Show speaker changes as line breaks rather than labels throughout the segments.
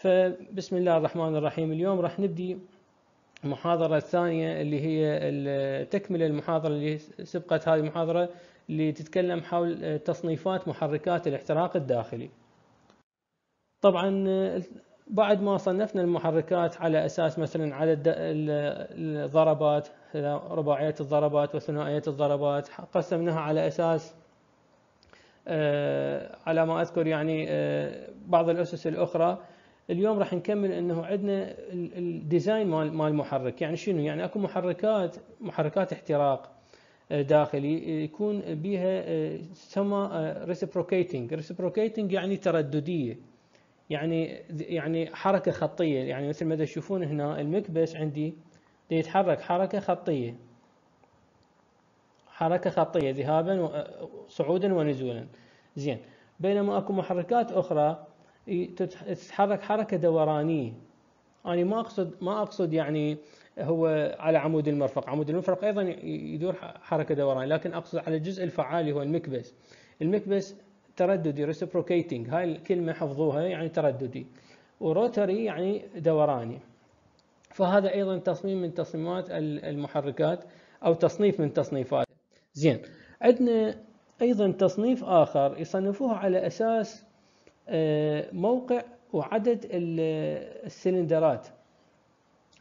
فبسم الله الرحمن الرحيم. اليوم راح نبدي المحاضرة الثانية اللي هي تكمل المحاضرة اللي سبقت. هذه المحاضرة اللي تتكلم حول تصنيفات محركات الاحتراق الداخلي. طبعا بعد ما صنفنا المحركات على أساس مثلا عدد الضربات رباعية الضربات وثنائية الضربات قسمناها على أساس آه، على ما أذكر يعني آه، بعض الأسس الأخرى. اليوم راح نكمل إنه عندنا ال design مال مال المحرك يعني شنو؟ يعني أكو محركات محركات احتراق آه، داخلي يكون بها تسمى reciprocating reciprocating يعني ترددية. يعني يعني حركة خطية. يعني مثل ما تشوفون هنا المكبس عندي يتحرك حركة خطية. حركة خطية ذهابا صعودا ونزولا. زين. بينما أكو محركات أخرى تتحرك حركة دورانية. أنا ما أقصد ما أقصد يعني هو على عمود المرفق. عمود المرفق أيضا يدور حركة دورانية لكن أقصد على الجزء الفعالي هو المكبس. المكبس ترددي reciprocating هاي الكلمة حفظوها يعني ترددي. وروتري يعني دوراني. فهذا أيضا تصميم من تصميمات المحركات أو تصنيف من تصنيفات. زين عندنا أيضا تصنيف آخر يصنفوه على أساس موقع وعدد السلندرات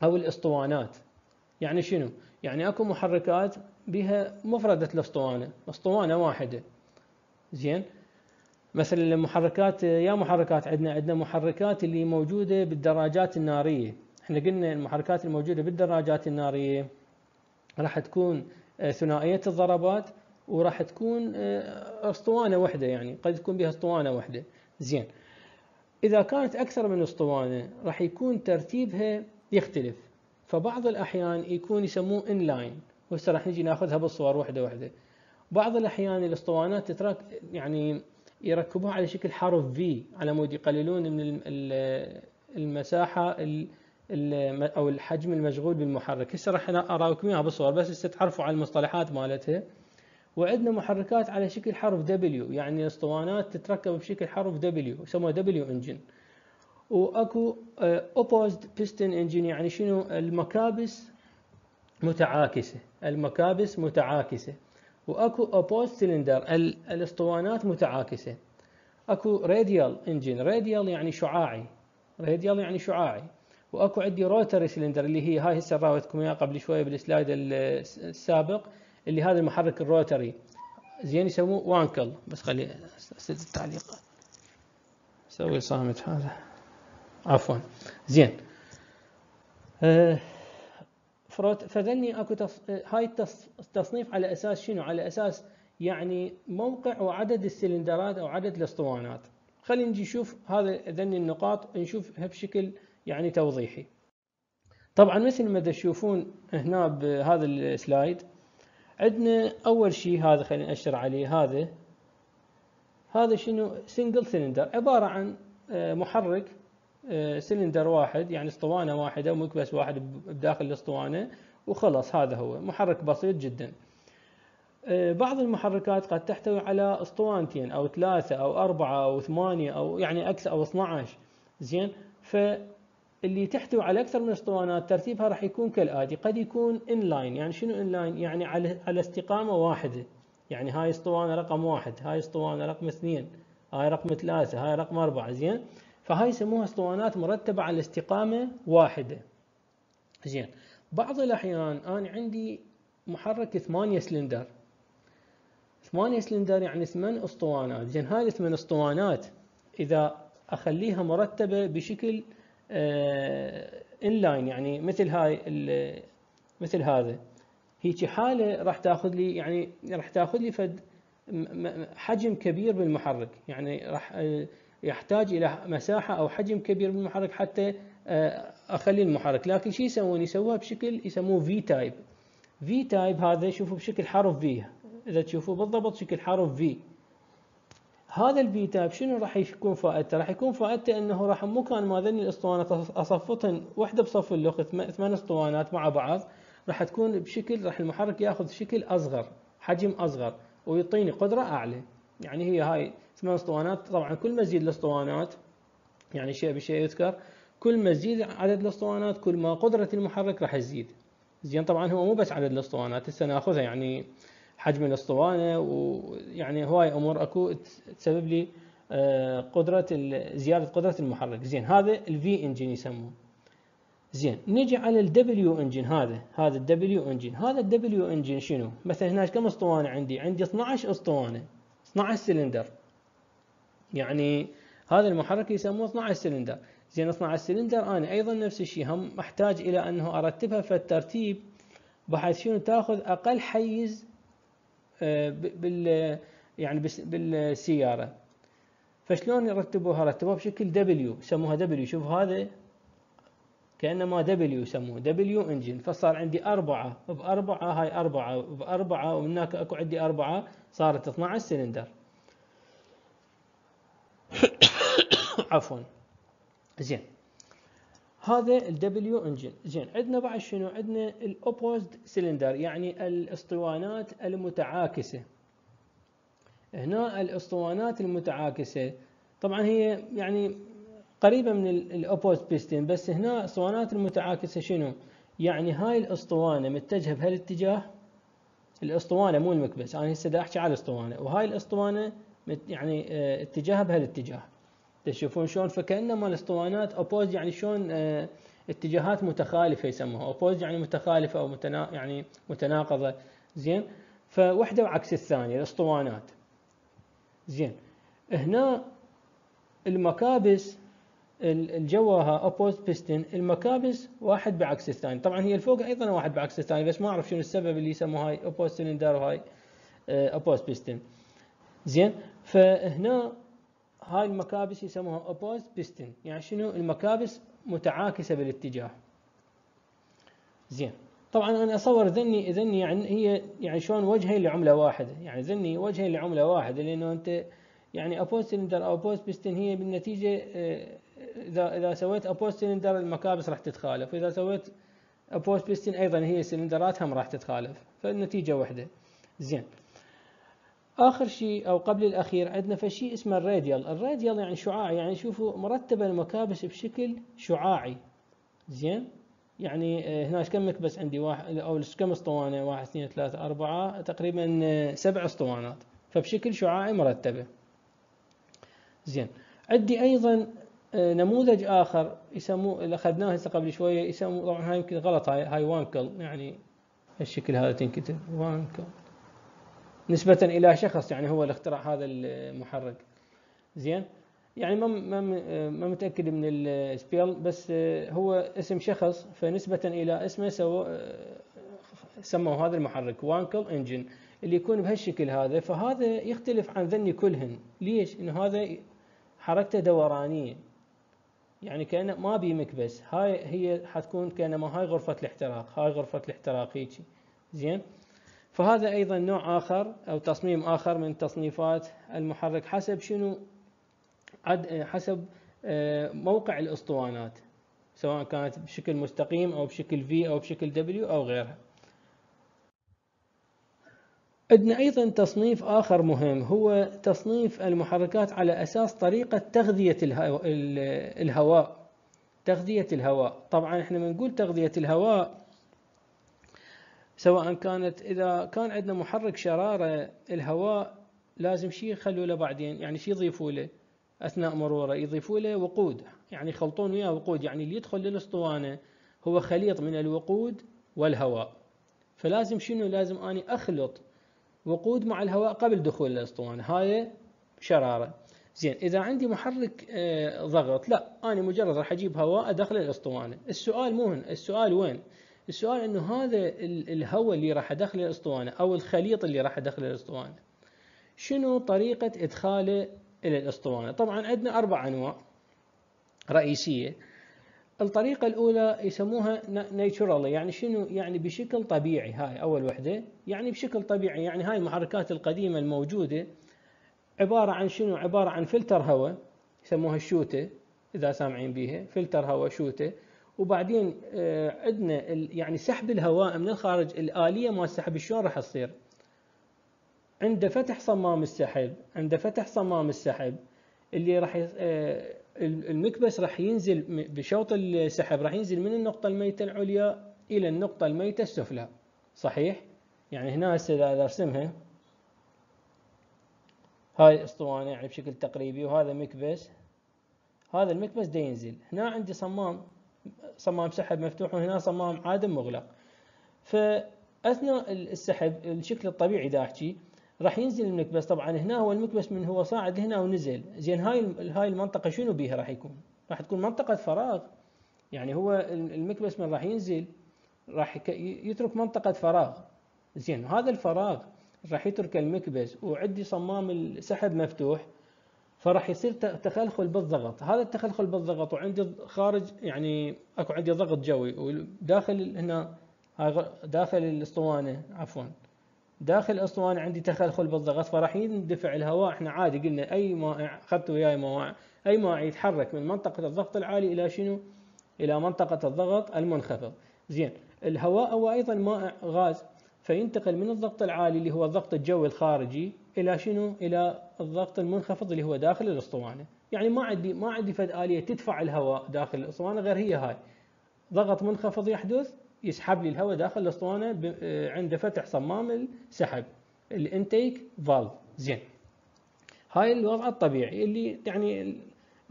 أو الأسطوانات. يعني شنو؟ يعني أكو محركات بها مفردة الأسطوانة أسطوانة واحدة. زين؟ مثلا المحركات يا محركات عندنا عندنا محركات اللي موجودة بالدراجات النارية. إحنا قلنا المحركات الموجودة بالدراجات النارية راح تكون آه، ثنائية الضربات وراح تكون آه، اسطوانة واحدة يعني. قد تكون بها اسطوانة واحدة زين. إذا كانت أكثر من أسطوانة راح يكون ترتيبها يختلف. فبعض الأحيان يكون يسموه in line وهسه راح نجي ناخذها بالصور واحدة واحدة. بعض الأحيان الأسطوانات تترك يعني يركبوها على شكل حرف V على مود يقللون من المساحة أو الحجم المشغول بالمحرك. هسه راح أراويكم إياها بالصور بس هسه تعرفوا على المصطلحات مالتها. وعندنا محركات على شكل حرف W يعني اسطوانات تتركب بشكل حرف W يسموها W engine وأكو opposed piston engine يعني شنو؟ المكابس متعاكسة. المكابس متعاكسة. وأكو opposed cylinder الاسطوانات متعاكسة. أكو راديال انجن راديال يعني شعاعي. راديال يعني شعاعي. وأكو عندي روتري سلندر اللي هي هاي هسه راوتكم إياها قبل شوية بالسلايد السابق. اللي هذا المحرك الروتري زين يسموه وانكل بس خلي اسد التعليقات سوي صامت هذا عفوا زين أه فروت فذني أكو تص... هاي التصنيف على أساس شنو؟ على أساس يعني موقع وعدد السلندرات أو عدد الأسطوانات. خلينا نجي نشوف هذا ذني النقاط نشوفها بشكل يعني توضيحي. طبعا مثل ما تشوفون هنا بهذا ال slide عندنا أول شيء هذا خلينا نأشر عليه هذا هذا شنو؟ single cylinder عبارة عن آه، محرك آه، سلندر واحد يعني اسطوانة واحدة ومكبس واحد بداخل الاسطوانة وخلص هذا هو محرك بسيط جدا. آه، بعض المحركات قد تحتوي على اسطوانتين أو ثلاثة أو أربعة أو ثمانية أو يعني أكثر أو 12 زين؟ فاللي تحتوي على أكثر من أسطوانات ترتيبها راح يكون كالآتي. قد يكون in line يعني شنو in line يعني على على استقامة واحدة. يعني هاي أسطوانة رقم واحد هاي أسطوانة رقم اثنين هاي رقم ثلاثة هاي رقم أربعة زين؟ فهاي يسموها أسطوانات مرتبة على استقامة واحدة. زين. بعض الأحيان أنا عندي محرك ثمانية سلندر. ثمانية سلندر يعني ثمان أسطوانات. زين هاي الثمان أسطوانات إذا أخليها مرتبة بشكل inline يعني مثل هاي مثل هذا. هيك حالة راح تاخذ لي يعني راح تاخذ لي فد حجم كبير بالمحرك. يعني راح آه، يحتاج إلى مساحة أو حجم كبير من المحرك حتى آه، أخلي المحرك. لكن شو يسوون؟ يسووها بشكل يسموه V type V type هذا شوفوا بشكل حرف V إذا تشوفوا بالضبط شكل حرف V هذا ال V type شنو راح يكون فائدته؟ راح يكون فائدته إنه راح مو كان ما ذني الاسطوانات اصفطهن واحدة بصف الاخت ثمان أسطوانات مع بعض راح تكون بشكل راح المحرك يأخذ شكل أصغر حجم أصغر ويعطيني قدرة أعلى يعني هي هاي ثمان أسطوانات طبعا كل ما تزيد الأسطوانات يعني شيء بشيء يذكر كل ما تزيد عدد الأسطوانات كل ما قدرة المحرك راح تزيد زين طبعا هو مو بس عدد الأسطوانات هسه نأخذها يعني حجم الاسطوانة ويعني هواي أمور أكو تسبب لي آه، قدرة زيادة قدرة المحرك. زين هذا ال V engine يسموه. زين نجي على الدبليو انجن هذا هذا الدبليو انجن هذا الدبليو انجن شنو؟ مثلا هنا كم اسطوانة عندي؟ عندي 12 اسطوانة 12 سلندر يعني هذا المحرك يسموه 12 سلندر زين 12 سلندر أنا أيضا نفس الشيء. هم محتاج إلى أنه أرتبها في الترتيب بحيث شنو؟ تأخذ أقل حيز بال يعني بالسيارة. فشلون يرتبوها؟ رتبوها بشكل W يسموها W شوف هذا كأنما دبليو يسموه دبليو انجن فصار عندي أربعة. بأربعة هاي أربعة بأربعة ومن هناك أكو عندي أربعة صارت 12 سلندر. عفوا. زين. هذا الدبليو انجن زين عندنا بعد شنو؟ عندنا ال opposed cylinder يعني الاسطوانات المتعاكسة. هنا الاسطوانات المتعاكسة. طبعا هي يعني قريبة من ال opposed piston بس هنا الاسطوانات المتعاكسة شنو؟ يعني هاي الاسطوانة متجهة بهالاتجاه الاسطوانة مو المكبس أنا هسه أحكي على الاسطوانة. وهاي الاسطوانة يعني آه اتجاهها بهالاتجاه تشوفون شلون فكأنما الاسطوانات opposed يعني شلون آه اتجاهات متخالفة يسموها opposed يعني متخالفة أو متنا يعني متناقضة. زين؟ فوحدة وعكس الثانية الاسطوانات. زين؟ هنا المكابس الجواها opposed piston المكابس واحد بعكس الثاني. طبعا هي الفوق أيضا واحد بعكس الثاني بس ما أعرف شنو السبب اللي يسموها هاي opposed cylinder وهاي opposed piston زين؟ فهنا هاي المكابس يسموها opposed piston يعني شنو؟ المكابس متعاكسة بالاتجاه. زين. طبعا أنا أصور ذني ذني يعني هي يعني شلون وجهين لعملة واحدة. يعني ذني وجهين لعملة واحدة لأنه أنت يعني opposed cylinder أو opposed piston هي بالنتيجة آه، إذا إذا سويت opposed cylinder المكابس راح تتخالف. وإذا سويت ابوز بيستن أيضا هي سلندرات هم راح تتخالف. فالنتيجة واحدة. زين. آخر شيء أو قبل الأخير عندنا فشيء اسمه الراديال. الراديال يعني شعاعي يعني شوفوا مرتبه المكابس بشكل شعاعي. زين؟ يعني آه، هنا كم مكبس عندي؟ واحد أو كم اسطوانة؟ واحد اثنين ثلاثة أربعة تقريبا آه، سبع اسطوانات. فبشكل شعاعي مرتبة. زين. عندي أيضا آه، نموذج آخر يسموه اللي أخذناه هسه قبل شوية يسموه طبعا هاي يمكن غلط هاي هاي وانكل. يعني الشكل هذا تنكتب. وانكل. نسبة إلى شخص يعني هو اللي اخترع هذا المحرك. زين؟ يعني ما ما متأكد من السبيل بس هو اسم شخص فنسبة إلى اسمه سووا سموا هذا المحرك وانكل إنجن اللي يكون بهالشكل هذا. فهذا يختلف عن ذني كلهن. ليش؟ إنه هذا حركته دورانية. يعني كأنه ما بي مكبس. هاي هي حتكون كانما هاي غرفة الاحتراق. هاي غرفة الاحتراق هيك زين؟ فهذا أيضا نوع آخر أو تصميم آخر من تصنيفات المحرك حسب شنو؟ حسب آه، موقع الأسطوانات سواء كانت بشكل مستقيم أو بشكل V أو بشكل W أو غيرها. عندنا أيضا تصنيف آخر مهم هو تصنيف المحركات على أساس طريقة تغذية الهواء. تغذية الهواء. طبعا إحنا بنقول تغذية الهواء سواء كانت إذا كان عندنا محرك شرارة الهواء لازم شيء يخلوا له بعدين يعني شيء يضيفوا له أثناء مرورة يضيفوا له وقود يعني يخلطون وياه وقود يعني اللي يدخل للأسطوانة هو خليط من الوقود والهواء. فلازم شنو؟ لازم أني أخلط وقود مع الهواء قبل دخول الأسطوانة. هاي شرارة. زين إذا عندي محرك آه، ضغط لا أنا مجرد راح أجيب هواء أدخل الأسطوانة. السؤال مو هنا السؤال وين؟ السؤال إنه هذا الهواء اللي راح أدخله الأسطوانة أو الخليط اللي راح أدخله الأسطوانة شنو طريقة إدخاله إلى الأسطوانة؟ طبعا عندنا أربع أنواع رئيسية. الطريقة الأولى يسموها naturally يعني شنو؟ يعني بشكل طبيعي هاي أول وحدة. يعني بشكل طبيعي يعني هاي المحركات القديمة الموجودة عبارة عن شنو؟ عبارة عن فلتر هواء يسموها الشوتة إذا سامعين بيها. فلتر هواء شوتة. وبعدين آه، عندنا يعني سحب الهواء من الخارج الآلية ما السحب شلون راح تصير؟ عند فتح صمام السحب عند فتح صمام السحب اللي راح آه، المكبس راح ينزل بشوط السحب راح ينزل من النقطة الميتة العليا إلى النقطة الميتة السفلى صحيح؟ يعني هنا هسه إذا أرسمها. هاي أسطوانة يعني بشكل تقريبي وهذا مكبس هذا المكبس دا ينزل. هنا عندي صمام صمام سحب مفتوح وهنا صمام عادم مغلق. فأثناء السحب الشكل الطبيعي دا أحكي راح ينزل المكبس. طبعا هنا هو المكبس من هو صاعد هنا ونزل. زين هاي هاي المنطقة شنو بيها راح يكون؟ راح تكون منطقة فراغ. يعني هو المكبس من راح ينزل راح يترك منطقة فراغ. زين هذا الفراغ راح يترك المكبس. وعندي صمام السحب مفتوح. فراح يصير تخلخل بالضغط. هذا التخلخل بالضغط وعندي خارج يعني أكو عندي ضغط جوي وداخل هنا داخل الأسطوانة عفوا. داخل الأسطوانة عندي تخلخل بالضغط فراح يندفع الهواء. إحنا عادي قلنا أي مائع أخذت وياي مائع أي مائع يتحرك من منطقة الضغط العالي إلى شنو؟ إلى منطقة الضغط المنخفض. زين. الهواء هو أيضا مائع غاز فينتقل من الضغط العالي اللي هو الضغط الجوي الخارجي إلى شنو؟ إلى الضغط المنخفض اللي هو داخل الأسطوانة، يعني ما عندي ما عندي فد آلية تدفع الهواء داخل الأسطوانة غير هي هاي. ضغط منخفض يحدث يسحب لي الهواء داخل الأسطوانة آه، عند فتح صمام السحب الإنتيك فالف زين. هاي الوضع الطبيعي اللي يعني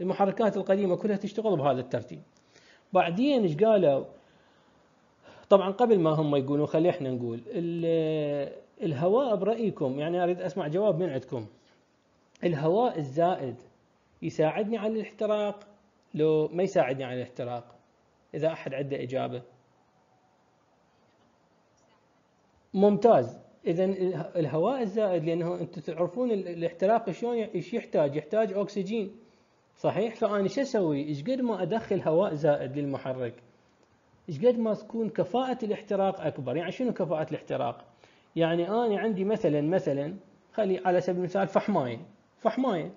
المحركات القديمة كلها تشتغل بهذا الترتيب. بعدين إيش قالوا؟ طبعا قبل ما هم يقولون خلي إحنا نقول الهواء برأيكم يعني أريد أسمع جواب من عندكم. الهواء الزائد يساعدني على الاحتراق؟ لو ما يساعدني على الاحتراق إذا أحد عنده إجابة. ممتاز. إذا الهواء الزائد لأنه أنتم تعرفون الاحتراق شلون إيش يحتاج؟ يحتاج أكسجين. صحيح؟ فأنا شو أسوي؟ إيش قد ما أدخل هواء زائد للمحرك؟ إيش قد ما تكون كفاءة الاحتراق أكبر؟ يعني شنو كفاءة الاحتراق؟ يعني أنا عندي مثلا مثلا خلي على سبيل المثال فحماية. فحماية.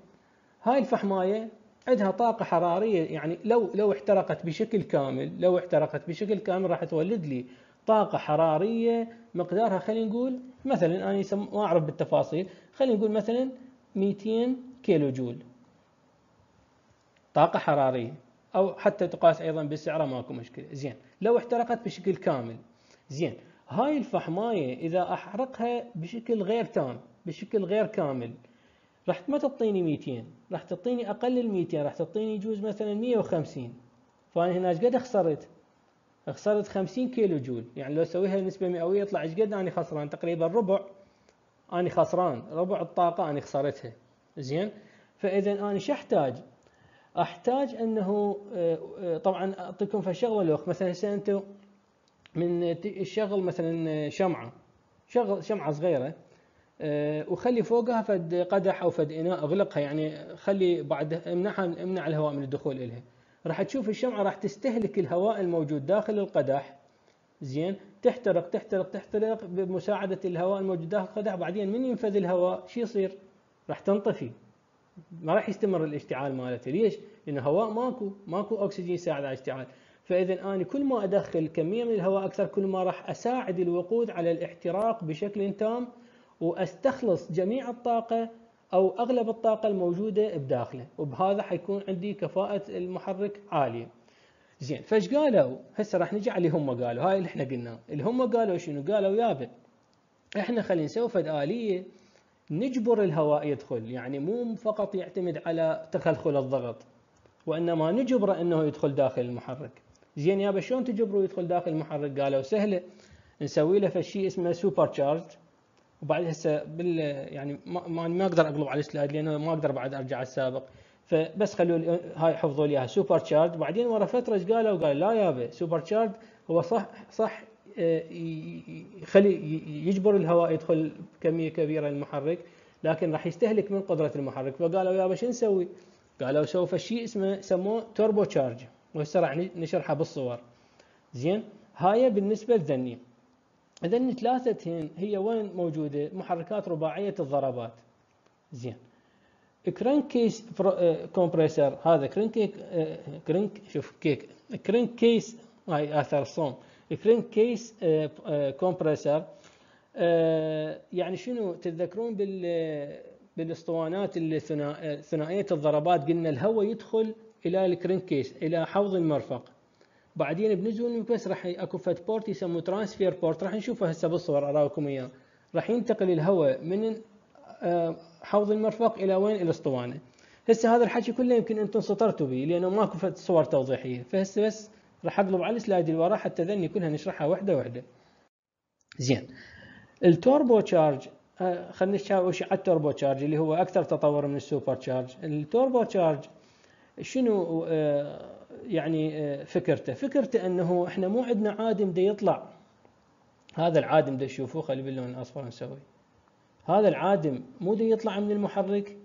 هاي الفحماية عندها طاقة حرارية يعني لو لو احترقت بشكل كامل لو احترقت بشكل كامل راح تولد لي طاقة حرارية مقدارها خلينا نقول مثلا أنا ما أعرف بالتفاصيل خلينا نقول مثلا 200 كيلو جول. طاقة حرارية. أو حتى تقاس أيضا بالسعره ماكو مشكلة. زين. لو احترقت بشكل كامل. زين. هاي الفحماية إذا أحرقها بشكل غير تام بشكل غير كامل راح ما تعطيني 200 راح تعطيني أقل ال 200 راح تعطيني يجوز مثلا 150 فأنا هنا قد خسرت؟ خسرت 50 كيلو جول. يعني لو أسويها نسبة مئوية يطلع قد أنا خسران؟ تقريبا ربع. أنا خسران. ربع الطاقة أنا خسرتها. زين؟ فاذا أنا شو أحتاج؟ أحتاج أنه آه، آه، طبعا أعطيكم في الشغله لوخ مثلا هسه أنتم من الشغل مثلا شمعة. شغل شمعة صغيرة. آه، وخلي فوقها فد قدح أو فد إناء أغلقها يعني خلي بعد امنعها امنع الهواء من الدخول إلها. راح تشوف الشمعة راح تستهلك الهواء الموجود داخل القدح. زين؟ تحترق تحترق تحترق بمساعدة الهواء الموجود داخل القدح. بعدين من ينفذ الهواء؟ شو يصير؟ راح تنطفي. ما راح يستمر الاشتعال مالته. ليش؟ لأن الهواء ماكو ماكو أكسجين يساعد على الاشتعال. فإذا أنا كل ما أدخل كمية من الهواء أكثر كل ما راح أساعد الوقود على الاحتراق بشكل تام وأستخلص جميع الطاقة أو أغلب الطاقة الموجودة بداخله. وبهذا حيكون عندي كفاءة المحرك عالية. زين فإيش قالوا؟ هسه راح نجي على اللي هم قالوا. هاي اللي إحنا قلناه اللي هم قالوا شنو؟ قالوا يابا إحنا خلينا نسوي فد آلية نجبر الهواء يدخل. يعني مو فقط يعتمد على تخلخل الضغط وإنما نجبره إنه يدخل داخل المحرك. زين يابا شلون تجبره يدخل داخل المحرك؟ قالوا سهله نسوي له شيء اسمه supercharge وبعد هسه بال يعني ما ما أقدر أقلب على ال slide لأنه ما أقدر بعد أرجع السابق. فبس خلوا هاي حفظوا لي إياها supercharge بعدين ورا فترة إيش قالوا؟ قال لا يابا supercharge هو صح صح آه، يخلي يجبر الهواء يدخل كمية كبيرة للمحرك لكن راح يستهلك من قدرة المحرك. فقالوا يابا شو نسوي؟ قالوا سوف شيء اسمه سموه توربو تشارج وهسه راح نشرحه بالصور. زين؟ هاي بالنسبة للذني اذا ثلاثة هي وين موجودة؟ محركات رباعية الضربات. زين. كرنك كيس كومبريسر. هذا كرنك كرنك شوف كيك. كرنك كيس هاي اثر الصوم كرنك كيس compressor. يعني شنو؟ تتذكرون بال بالاسطوانات اللي ثنائية الضربات؟ قلنا الهواء يدخل إلى ال crankcase إلى حوض المرفق. بعدين بنزول بس راح أكو فد port يسموه transfer port. راح نشوفه هسه بالصور أراكم إياه. راح ينتقل الهواء من آه، حوض المرفق إلى وين؟ إلى أسطوانة. هسه هذا الحكي كله يمكن أنتم سطرتوا به لأنه ماكو فد صور توضيحية. فهسه بس راح أقلب على ال slide اللي وراه حتى ذني كلها نشرحها وحدة وحدة. زين. ال turbocharge آه، خلينا نشوف على ال turbocharge اللي هو أكثر تطور من ال supercharge. ال turbocharge شنو آه، يعني آه، فكرته؟ فكرته أنه إحنا مو عندنا عادم دا يطلع. هذا العادم دا تشوفوه خلي باللون الاصفر نسوي. هذا العادم مو دا يطلع من المحرك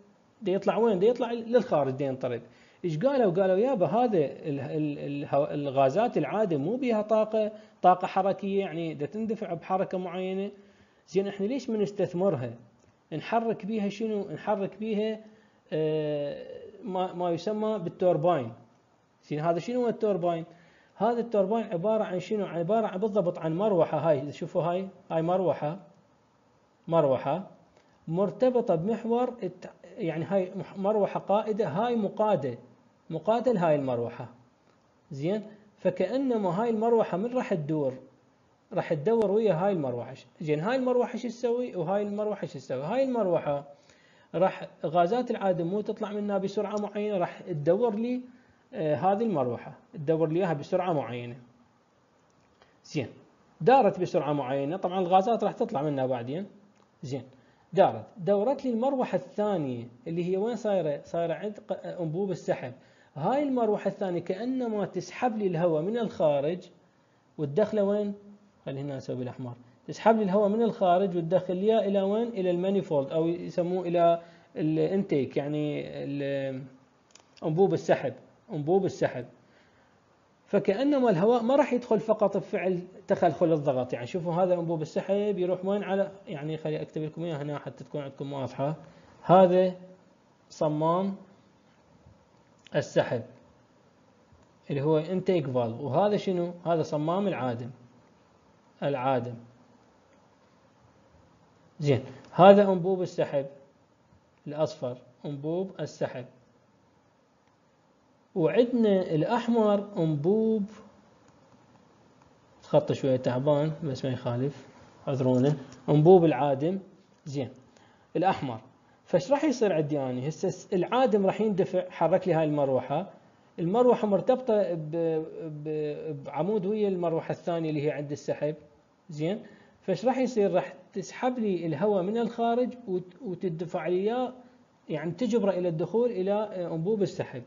دا يطلع وين؟ دا يطلع للخارج دا ينطرد إيش قالوا؟ قالوا يابا هذا الغازات العادم مو بيها طاقة طاقة حركية يعني دا تندفع بحركة معينة. زين إحنا ليش ما نستثمرها؟ نحرك بيها شنو؟ نحرك بيها آه ما, ما يسمى بالتورباين. زين هذا شنو هو التورباين؟ هذا التورباين عبارة عن شنو؟ عبارة عن بالضبط عن مروحة. هاي شوفوا هاي هاي مروحة. مروحة مرتبطة بمحور يعني هاي مروحة قائدة هاي مقادة. مقادة لهاي المروحة. زين؟ فكأنما هاي المروحة من راح تدور؟ راح تدور ويا هاي المروحة. زين هاي المروحة شو تسوي؟ وهاي المروحة شو تسوي؟ هاي المروحة راح غازات العادم مو تطلع منها بسرعة معينة راح تدور لي آه هذه المروحة تدور لي إياها بسرعة معينة. زين. دارت بسرعة معينة طبعا الغازات راح تطلع منها بعدين. زين. دارت. دورت لي المروحة الثانية اللي هي وين صايرة؟ صايرة عند أنبوب السحب. هاي المروحة الثانية كأنما تسحب لي الهواء من الخارج وتدخله وين؟ خلي هنا أسوي بالأحمر. تسحب لي الهواء من الخارج وتدخل لي إلى وين؟ إلى ال manifold أو يسموه إلى ال intake يعني أنبوب السحب أنبوب السحب. فكأنما الهواء ما راح يدخل فقط بفعل تخلخل الضغط يعني شوفوا هذا أنبوب السحب يروح وين؟ على يعني خلي أكتب لكم اياه هنا حتى تكون عندكم واضحة. هذا صمام السحب اللي هو إنتيك فالف وهذا شنو؟ هذا صمام العادم العادم. زين. هذا أنبوب السحب الأصفر أنبوب السحب. وعندنا الأحمر أنبوب. خط شوية تعبان بس ما يخالف اعذرونا. أنبوب العادم. زين. الأحمر. فايش راح يصير عندي اني هسه العادم راح يندفع حرك لي هاي المروحة. المروحة مرتبطة بعمود ويا المروحة الثانية اللي هي عند السحب. زين. فايش راح يصير؟ راح تسحب لي الهواء من الخارج وتدفع لي إياه يعني تجبره إلى الدخول إلى أنبوب السحب.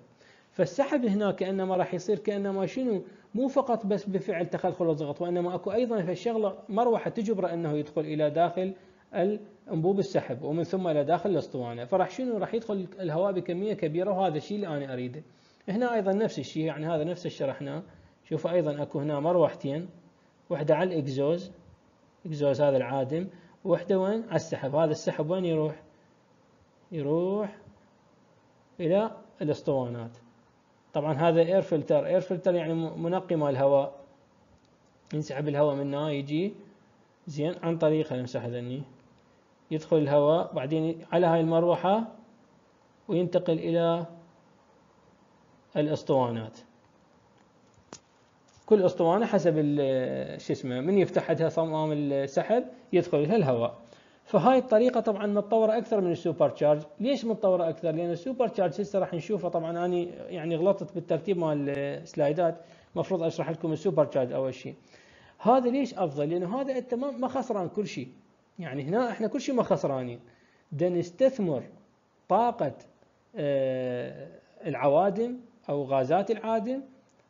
فالسحب هنا كأنما راح يصير كأنما شنو؟ مو فقط بس بفعل تخلخل الضغط وإنما أكو أيضا في الشغلة مروحة تجبره إنه يدخل إلى داخل انبوب السحب ومن ثم إلى داخل الأسطوانة. فراح شنو؟ راح يدخل الهواء بكمية كبيرة وهذا الشيء اللي أنا أريده. هنا أيضا نفس الشيء يعني هذا نفس شرحناه شوفوا أيضا أكو هنا مروحتين واحدة على الإكزوز. إكزوز هذا العادم. وحده وين؟ على السحب. هذا السحب وين يروح؟ يروح إلى الأسطوانات. طبعا هذا air filter air filter يعني منقي مال الهواء. ينسحب الهواء منه يجي زين عن طريق نمسح ذني. يدخل الهواء بعدين على هاي المروحة وينتقل إلى الأسطوانات. كل أسطوانة حسب شو اسمه من يفتح عندها صمام السحب يدخل لها الهواء فهاي الطريقة طبعا متطورة أكثر من ال supercharge، ليش متطورة أكثر؟ لأن ال supercharge هسه راح نشوفه طبعا أنا يعني غلطت بالترتيب مال ال slideات، المفروض أشرح لكم ال supercharge أول شيء. هذا ليش أفضل؟ لأنه هذا أنت ما خسران كل شيء. يعني هنا إحنا كل شيء ما خسرانين. بدنا نستثمر طاقة آه، العوادم أو غازات العادم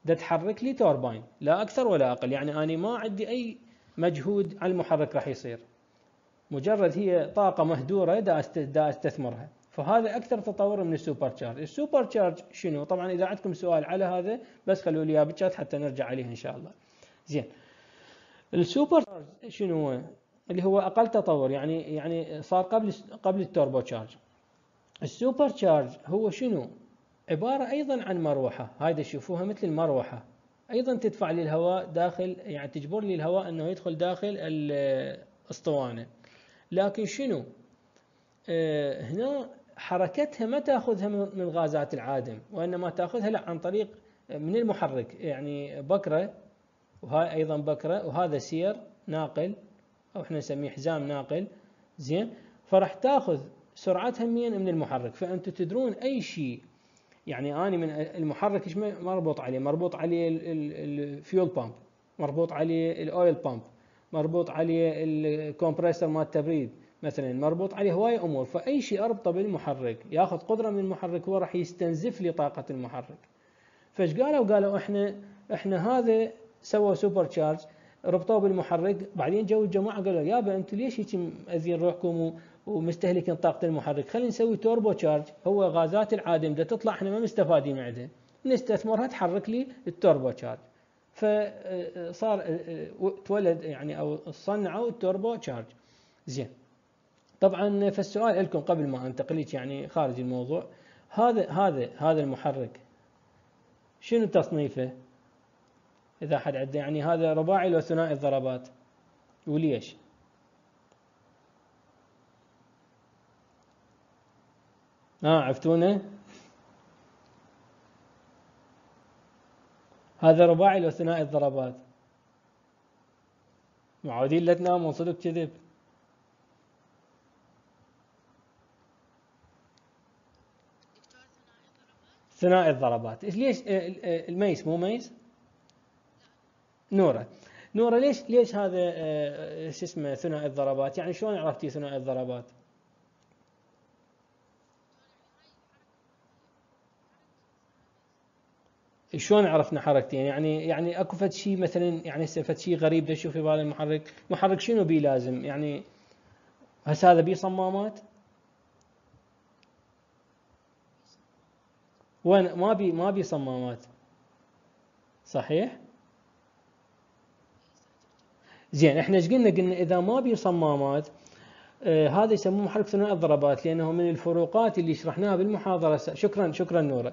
ده تحرك لي توربين لا أكثر ولا أقل. يعني أنا ما عندي أي مجهود على المحرك راح يصير. مجرد هي طاقة مهدورة دا أستثمرها. فهذا أكثر تطور من ال supercharge ال supercharge شنو؟ طبعا إذا عندكم سؤال على هذا بس خلوا لي إياه بالشات حتى نرجع عليه إن شاء الله. زين. ال supercharge شنو هو؟ اللي هو أقل تطور. يعني يعني صار قبل قبل ال turbocharge ال supercharge هو شنو؟ عبارة أيضا عن مروحة. هاي تشوفوها مثل المروحة. أيضا تدفع لي الهواء داخل يعني تجبر لي الهواء أنه يدخل داخل الأسطوانة. لكن شنو؟ آه هنا حركتها ما تأخذها من غازات العادم وإنما تأخذها لا عن طريق من المحرك. يعني بكرة وهاي أيضا بكرة وهذا سير ناقل أو إحنا نسميه حزام ناقل. زين؟ فراح تأخذ سرعتها من المحرك. فانتم تدرون أي شيء يعني اني من المحرك إيش مربوط عليه؟ مربوط عليه ال fuel pump مربوط عليه ال oil pump مربوط عليه ال compressor مال التبريد مثلا. مربوط عليه هواي أمور. فأي شيء أربطه بالمحرك ياخذ قدرة من المحرك هو راح يستنزف لي طاقة المحرك. فإيش قالوا؟ قالوا إحنا إحنا هذا سووا supercharge ربطوه بالمحرك. بعدين جو الجماعة قالوا يابا أنتم ليش هيك مأذين روحكم ومستهلكين طاقة المحرك. خلينا نسوي turbocharge هو غازات العادم ده تطلع إحنا ما مستفادين عندها نستثمرها تحرك لي ال turbocharge فصار تولد يعني أو صنعوا ال turbocharge زين. طبعا فالسؤال لكم قبل ما أنتقل يعني خارج الموضوع. هذا هذا هذا المحرك شنو تصنيفه؟ إذا حد عنده يعني هذا رباعي لو ثنائي الضربات. وليش؟ آه عرفتونه؟ هذا رباعي لو ثنائي الضربات. معودين لا تنامون صدق كذب. ثنائي الضربات. ليش آه، آه، الميس مو ميس؟ نورة. نورة ليش ليش هذا آه، شو اسمه ثنائي الضربات؟ يعني شلون عرفتي ثنائي الضربات؟ شلون عرفنا حركتين يعني يعني اكو فد شيء مثلا يعني هسه فد شيء غريب تشوف في بالي المحرك. محرك شنو بيه لازم؟ يعني هسه هذا بيه صمامات؟ وين؟ ما بي ما بي صمامات. صحيح؟ زين إحنا إيش قلنا؟ قلنا إذا ما بي صمامات آه هذا يسموه محرك ثنائي الضربات لأنه من الفروقات اللي شرحناها بالمحاضرة. شكرا شكرا نوره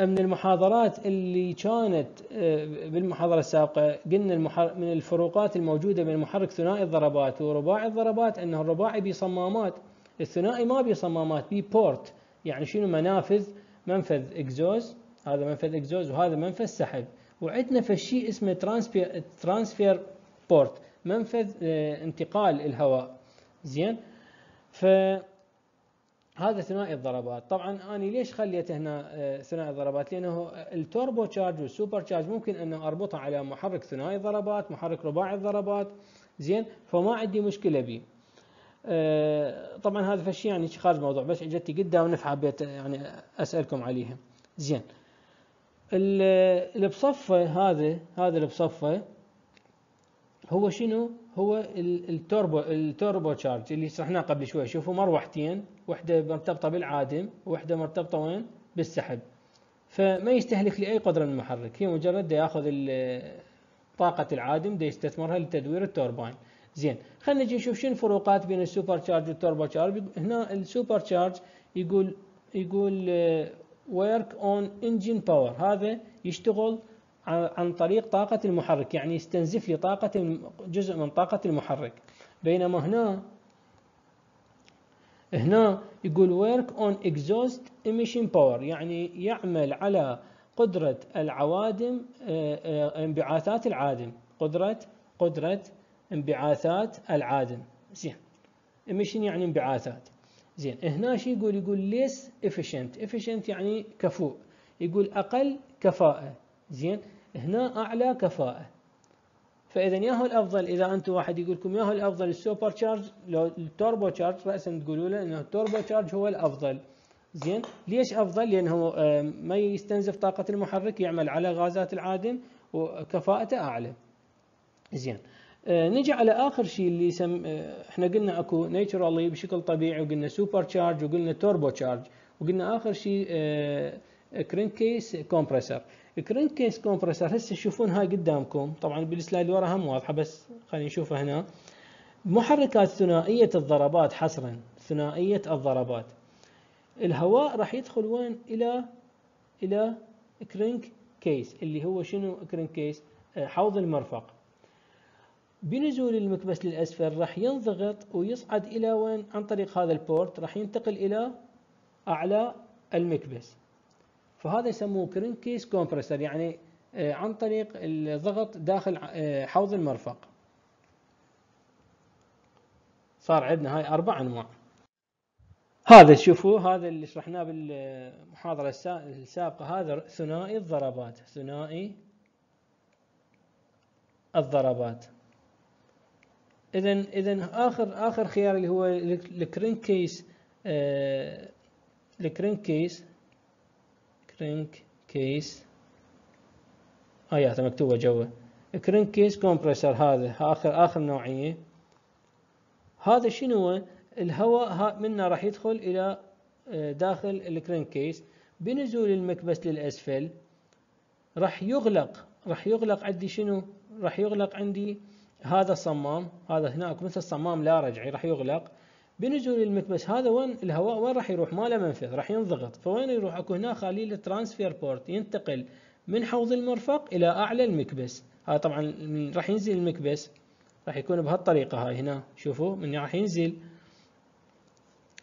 من المحاضرات اللي كانت آه، بالمحاضرة السابقة قلنا من الفروقات الموجودة بين محرك ثنائي الضربات ورباعي الضربات أنه الرباعي بصمامات الثنائي ما بصمامات بي port يعني شنو؟ منافذ منفذ اكزوز هذا منفذ اكزوز وهذا منفذ سحب. وعندنا فشي اسمه transfer transfer port منفذ آه، انتقال الهواء. زين؟ ف هذا ثنائي الضربات. طبعا أنا ليش خليته هنا آه، ثنائي الضربات؟ لأنه ال turbocharge وال supercharge ممكن أنه اربطه على محرك ثنائي الضربات محرك رباعي الضربات. زين فما عندي مشكلة به آه، طبعا هذا فشي يعني خارج الموضوع بس إجتي قدام ونفع حبيت يعني أسألكم عليها. زين. اللي بصفه هذا هذا اللي بصفه هو شنو؟ هو ال turbo ال turbocharge اللي شرحناه قبل شوي. شوفوا مروحتين. واحدة مرتبطة بالعادم وواحده مرتبطة وين؟ بالسحب. فما يستهلك لي اي قدره من المحرك. هي مجرد ياخذ طاقة العادم ده يستثمرها لتدوير التوربين زين خلينا نجي نشوف شنو الفروقات بين ال supercharge وال turbocharge هنا ال supercharge يقول يقول work on engine power هذا يشتغل عن طريق طاقة المحرك يعني يستنزف لي طاقة جزء من طاقة المحرك. بينما هنا هنا يقول work on exhaust emission power يعني يعمل على قدرة العوادم آه، آه، انبعاثات العادم. قدرة قدرة انبعاثات العادم. زين. emission يعني انبعاثات. زين. هنا شو يقول؟ يقول less efficient. efficient يعني كفوء. يقول أقل كفاءة. زين. هنا أعلى كفاءة. فإذا يا هو الأفضل إذا أنتم واحد يقول لكم يا هو الأفضل ال supercharge لو ال turbocharge رأسا تقولوا له أنه ال turbocharge هو الأفضل. زين؟ ليش أفضل؟ لأنه ما يستنزف طاقة المحرك يعمل على غازات العادم وكفاءته أعلى. زين. آه، نجي على آخر شيء اللي سم... آه، إحنا قلنا أكو naturally بشكل طبيعي وقلنا supercharge وقلنا turbocharge وقلنا آخر شيء crankcase compressor case compressor هسه تشوفون هاي قدامكم؟ طبعا بالسلايد وراها هم واضحة بس خلينا نشوفها هنا. محركات ثنائية الضربات حصرا ثنائية الضربات. الهواء راح يدخل وين؟ إلى إلى crankcase اللي هو شنو crankcase حوض المرفق. بنزول المكبس للأسفل راح ينضغط ويصعد إلى وين؟ عن طريق هذا ال port راح ينتقل إلى أعلى المكبس. فهذا يسموه crankcase compressor يعني آه، عن طريق الضغط داخل آه، حوض المرفق. صار عندنا هاي أربع أنواع. هذا شوفوا هذا اللي شرحناه بالمحاضرة السابقة هذا ثنائي الضربات ثنائي الضربات. اذا اذا آخر آخر خيار اللي هو ال crankcase ال crankcase اياته مكتوبه جوا. crankcase compressor هذا آخر آخر نوعية. هذا شنو هو؟ الهواء منه راح يدخل إلى آه، داخل ال crankcase بنزول المكبس للأسفل. راح يغلق راح يغلق عندي شنو؟ راح يغلق عندي هذا الصمام. هذا هناك مثل الصمام اللارجعي راح يغلق. بنزول المكبس هذا وين؟ الهواء وين راح يروح؟ ما له منفذ راح ينضغط. فوين يروح؟ أكو هنا خليل ال transfer port ينتقل من حوض المرفق إلى أعلى المكبس. هذا طبعا راح ينزل المكبس. راح يكون بهالطريقة هاي هنا. شوفوا من راح ينزل.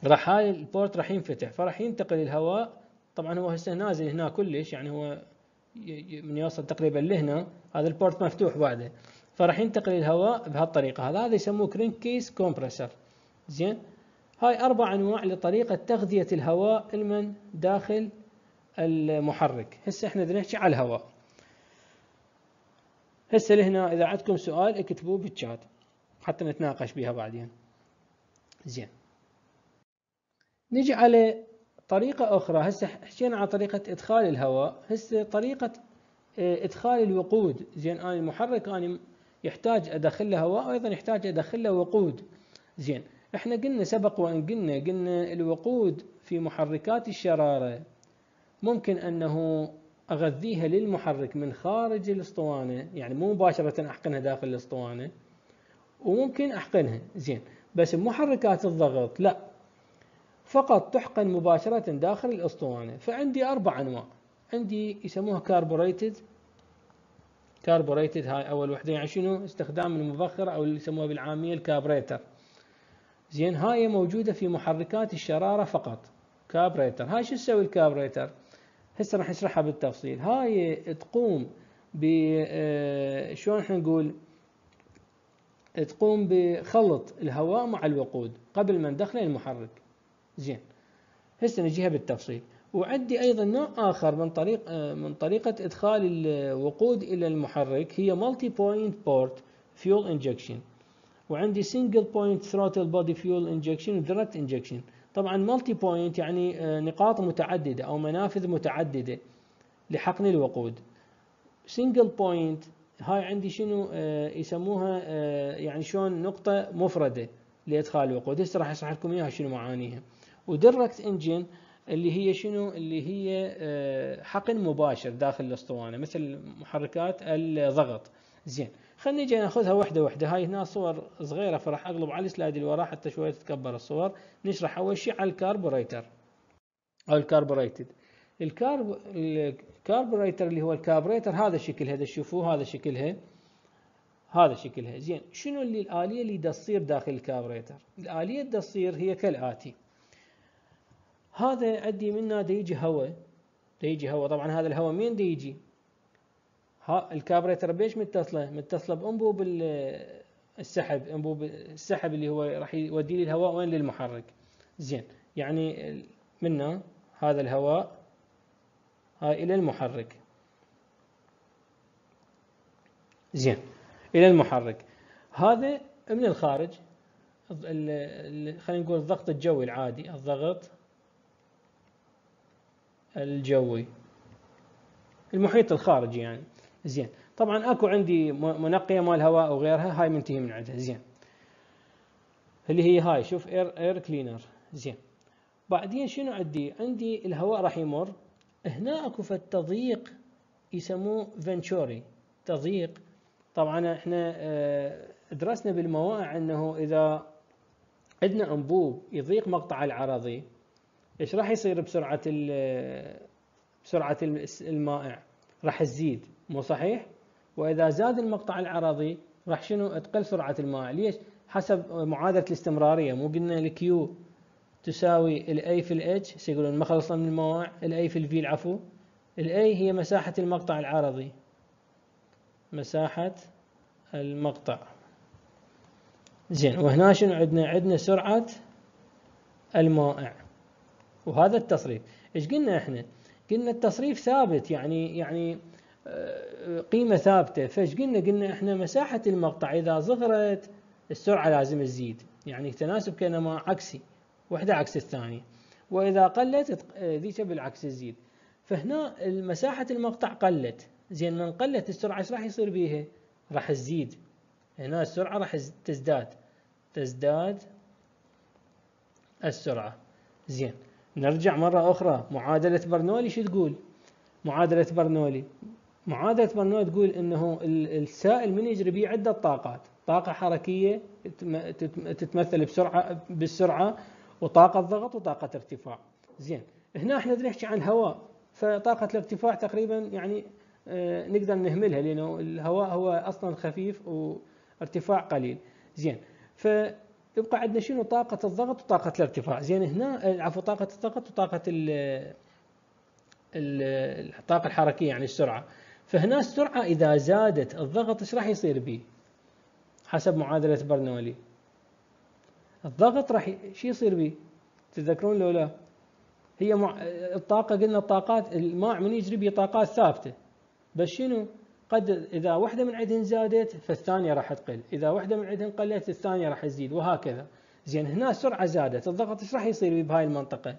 راح هاي ال port راح ينفتح. فراح ينتقل الهواء. طبعا هو هسه نازل هنا كلش يعني هو من يوصل تقريبا لهنا. هذا ال port مفتوح بعده. فراح ينتقل الهواء بهالطريقة هذا. هذا يسموه crankcase compressor زين؟ هاي أربع أنواع لطريقة تغذية الهواء. المن داخل المحرك. هسه إحنا نحكي على الهواء. هسه لهنا إذا عندكم سؤال اكتبوه بالشات حتى نتناقش بها بعدين. زين. نجي على طريقة أخرى. هسه حكينا على طريقة إدخال الهواء. هسه طريقة آه، إدخال الوقود. زين أنا المحرك أنا يحتاج أدخل له هواء وأيضا يحتاج أدخل له وقود. زين. إحنا قلنا سبق وأن قلنا قلنا الوقود في محركات الشرارة ممكن أنه أغذيها للمحرك من خارج الأسطوانة يعني مو مباشرة أحقنها داخل الأسطوانة وممكن أحقنها. زين. بس بمحركات الضغط لا. فقط تحقن مباشرة داخل الأسطوانة. فعندي أربع أنواع. عندي يسموها carbureted carbureted هاي أول وحدة. يعني شنو؟ استخدام المبخر أو اللي يسموها بالعامية الكابريتر. زين هاي موجودة في محركات الشرارة فقط. كابريتر. هاي شو تسوي الكابريتر؟ هسه راح نشرحها بالتفصيل. هاي تقوم ب آه، شلون إحنا نقول؟ تقوم بخلط الهواء مع الوقود قبل ما ندخله المحرك. زين. هسه نجيها بالتفصيل. وعندي أيضا نوع آخر من طريق آه، من طريقة إدخال الوقود إلى المحرك هي multi-point port fuel injection وعندي single point throttle body fuel injection و direct injection طبعا multi-point يعني آه، نقاط متعددة أو منافذ متعددة لحقن الوقود. single point هاي عندي شنو آه، يسموها يعني شلون نقطة مفردة لإدخال الوقود. هسه راح أشرح لكم إياها شنو معانيها. و direct injection اللي هي شنو؟ اللي هي آه، حقن مباشر داخل الأسطوانة مثل محركات الضغط. زين. خلينا نجي ناخذها واحدة واحدة هاي هنا صور صغيرة فراح اقلب على السلايد اللي وراه حتى شوية تتكبر الصور. نشرح أول شيء على الكاربوريتر أو الكاربوريتد الكارب الكاربوريتر اللي هو الكاربوريتر هذا الشكل هذا تشوفوه هذا شكلها. هذا شكلها. زين شنو اللي الآلية اللي تصير داخل الكاربوريتر الآلية تصير هي كالآتي. هذا عندي منه يجي هواء. يجي هواء. طبعا هذا الهواء مين يجي؟ ها الكابريتر بيش متصلة؟ متصلة بأنبوب السحب أنبوب السحب اللي هو راح يودي لي الهواء وين؟ للمحرك. زين يعني منه هذا الهواء هاي إلى المحرك. زين إلى المحرك. هذا من الخارج خلينا نقول الضغط الجوي العادي الضغط الجوي. المحيط الخارجي يعني. زين. طبعا أكو عندي منقية مال الهواء وغيرها هاي منتهي من عندها. زين. اللي هي هاي شوف air air cleaner زين. بعدين شنو عندي؟ عندي الهواء راح يمر. هنا أكو تضييق يسموه فنتشوري تضييق. طبعا إحنا آه، درسنا بالموائع أنه إذا عندنا انبوب يضيق مقطع العرضي إيش راح يصير بسرعة بسرعة المائع؟ راح تزيد. مو صحيح؟ وإذا زاد المقطع العرضي راح شنو؟ تقل سرعة المائع. ليش؟ حسب معادلة الاستمرارية. مو قلنا الكيو تساوي الاي في الاتش سيقولون ما خلصنا من الموائع ال A في ال V العفو. ال A هي مساحة المقطع العرضي. مساحة المقطع. زين وهنا شنو عندنا؟ عندنا سرعة المائع وهذا التصريف. إيش قلنا إحنا؟ قلنا التصريف ثابت. يعني يعني قيمة ثابتة. فايش قلنا؟ قلنا إحنا مساحة المقطع إذا صغرت السرعة لازم تزيد. يعني تناسب كانما عكسي واحدة عكس الثانية. وإذا قلت ذيك بالعكس تزيد. فهنا مساحة المقطع قلت. زين من قلت السرعة إيش راح يصير بيها؟ راح تزيد. هنا السرعة راح تزداد. تزداد السرعة. زين نرجع مرة أخرى. معادلة برنولي شو تقول؟ معادلة برنولي. معادلة برنولي تقول أنه السائل من يجري به عدة طاقات. طاقة حركية تتمثل بسرعة بالسرعة وطاقة ضغط وطاقة ارتفاع. زين. هنا إحنا نحكي عن هواء. فطاقة الارتفاع تقريبا يعني آه، نقدر نهملها لأنه الهواء هو أصلا خفيف وارتفاع قليل. زين. فيبقى عندنا شنو؟ طاقة الضغط وطاقة الارتفاع. زين. هنا آه، عفوا طاقة الضغط وطاقة الطاقة الحركية يعني السرعة. فهنا السرعة إذا زادت الضغط إيش راح يصير به؟ حسب معادلة برنولي الضغط راح شو يصير به؟ تتذكرون لو لا؟ هي مع... الطاقة قلنا الطاقات الماء من يجري به طاقات ثابتة بس شنو؟ قد إذا واحدة من عندهن زادت فالثانية راح تقل، إذا واحدة من عندهن قلت الثانية راح تزيد وهكذا. زين هنا السرعة زادت، الضغط إيش راح يصير بهاي المنطقة؟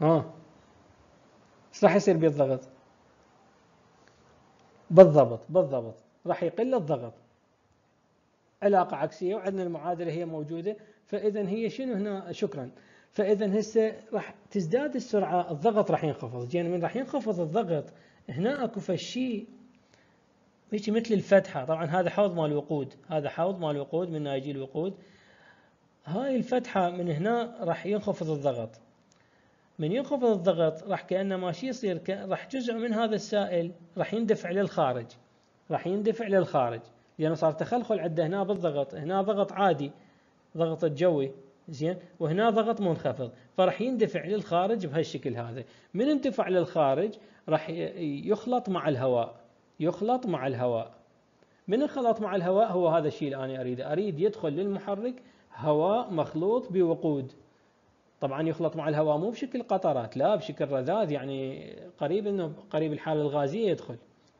ها. إيش راح يصير بالضغط؟ بالضبط بالضبط. راح يقل الضغط. علاقة عكسية وعندنا المعادلة هي موجودة. فإذا هي شنو هنا؟ شكرا. فإذا هسه راح تزداد السرعة الضغط راح ينخفض. يعني من راح ينخفض الضغط هنا أكو فشي. هيك مثل الفتحة. طبعا هذا حوض مال وقود. هذا حوض مال وقود من يجي الوقود. هاي الفتحة من هنا راح ينخفض الضغط. من ينخفض الضغط راح كأنما شي يصير راح جزء من هذا السائل راح يندفع للخارج راح يندفع للخارج. لأنه صار تخلخل عنده هنا بالضغط هنا ضغط عادي ضغط الجوي زين؟ وهنا ضغط منخفض فراح يندفع للخارج بهالشكل هذا. من اندفع للخارج راح يخلط مع الهواء يخلط مع الهواء. من الخلط مع الهواء؟ هو هذا الشيء اللي أنا أريده. أريد يدخل للمحرك هواء مخلوط بوقود. طبعا يخلط مع الهواء مو بشكل قطرات لا بشكل رذاذ يعني قريب إنه قريب الحاله الغازيه يدخل.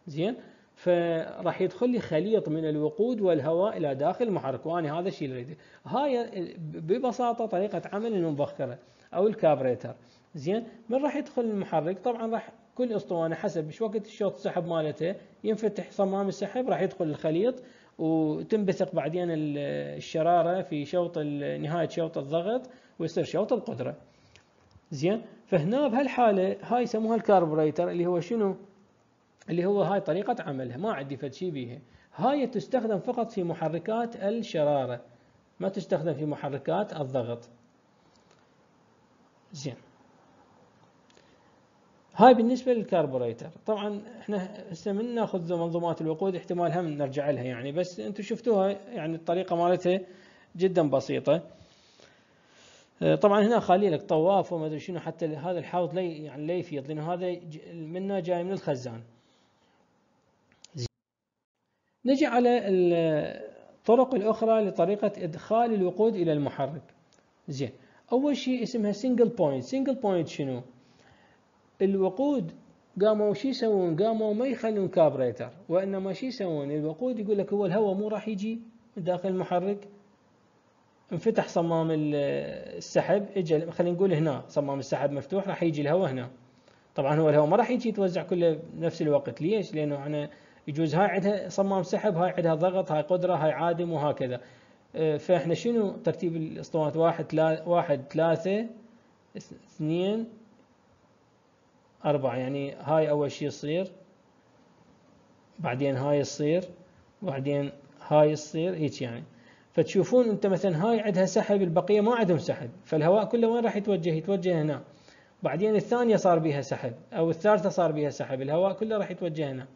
زين؟ فراح يدخل لي خليط من الوقود والهواء إلى داخل المحرك وأنا هذا الشيء اللي أريده. هاي ببساطة طريقة عمل المبخرة أو الكابريتر. زين؟ من راح يدخل المحرك طبعا راح كل أسطوانة حسب إيش وقت الشوط السحب مالته ينفتح صمام السحب راح يدخل الخليط وتنبثق بعدين الشرارة في شوط نهاية شوط الضغط. ويصير شوط القدره زين؟ فهنا بهالحالة هاي يسموها الكاربوريتر اللي هو شنو؟ اللي هو هاي طريقة عملها. ما عندي فد شيء بيها. هاي تستخدم فقط في محركات الشرارة. ما تستخدم في محركات الضغط. زين. هاي بالنسبة للكربوريتر طبعا إحنا هسه من ناخذ منظومات الوقود احتمال هم نرجع لها يعني. بس أنتم شفتوها يعني الطريقة مالتها جدا بسيطة. طبعا هنا خالي لك طوافة وما أدري شنو حتى هذا الحوض لي يعني لا يفيض لأنه هذا منا جاي من الخزان. نجي على الطرق الأخرى لطريقة إدخال الوقود إلى المحرك. زين أول شيء اسمها single point single point شنو؟ الوقود قاموا شو يسوون؟ قاموا ما يخلون كابريتر وإنما شو يسوون؟ الوقود يقول لك هو الهواء مو راح يجي من داخل المحرك انفتح صمام السحب اجى خلينا نقول هنا صمام السحب مفتوح راح يجي الهواء هنا. طبعا هو الهواء ما راح يجي يتوزع كله بنفس الوقت. ليش؟ لأنه إحنا يجوز هاي عندها صمام سحب هاي عندها ضغط هاي قدرة هاي عادم وهكذا. آه، فإحنا شنو؟ ترتيب الأسطوانات واحد ثلاثة واحد ثلاثة اثنين أربعة. يعني هاي أول شيء يصير بعدين هاي يصير بعدين هاي يصير هيك يعني. فتشوفون أنت مثلا هاي عندها سحب البقية ما عندهم سحب فالهواء كله وين راح يتوجه؟ يتوجه هنا. بعدين الثانية صار بها سحب أو الثالثة صار بها سحب الهواء كله راح يتوجه هنا.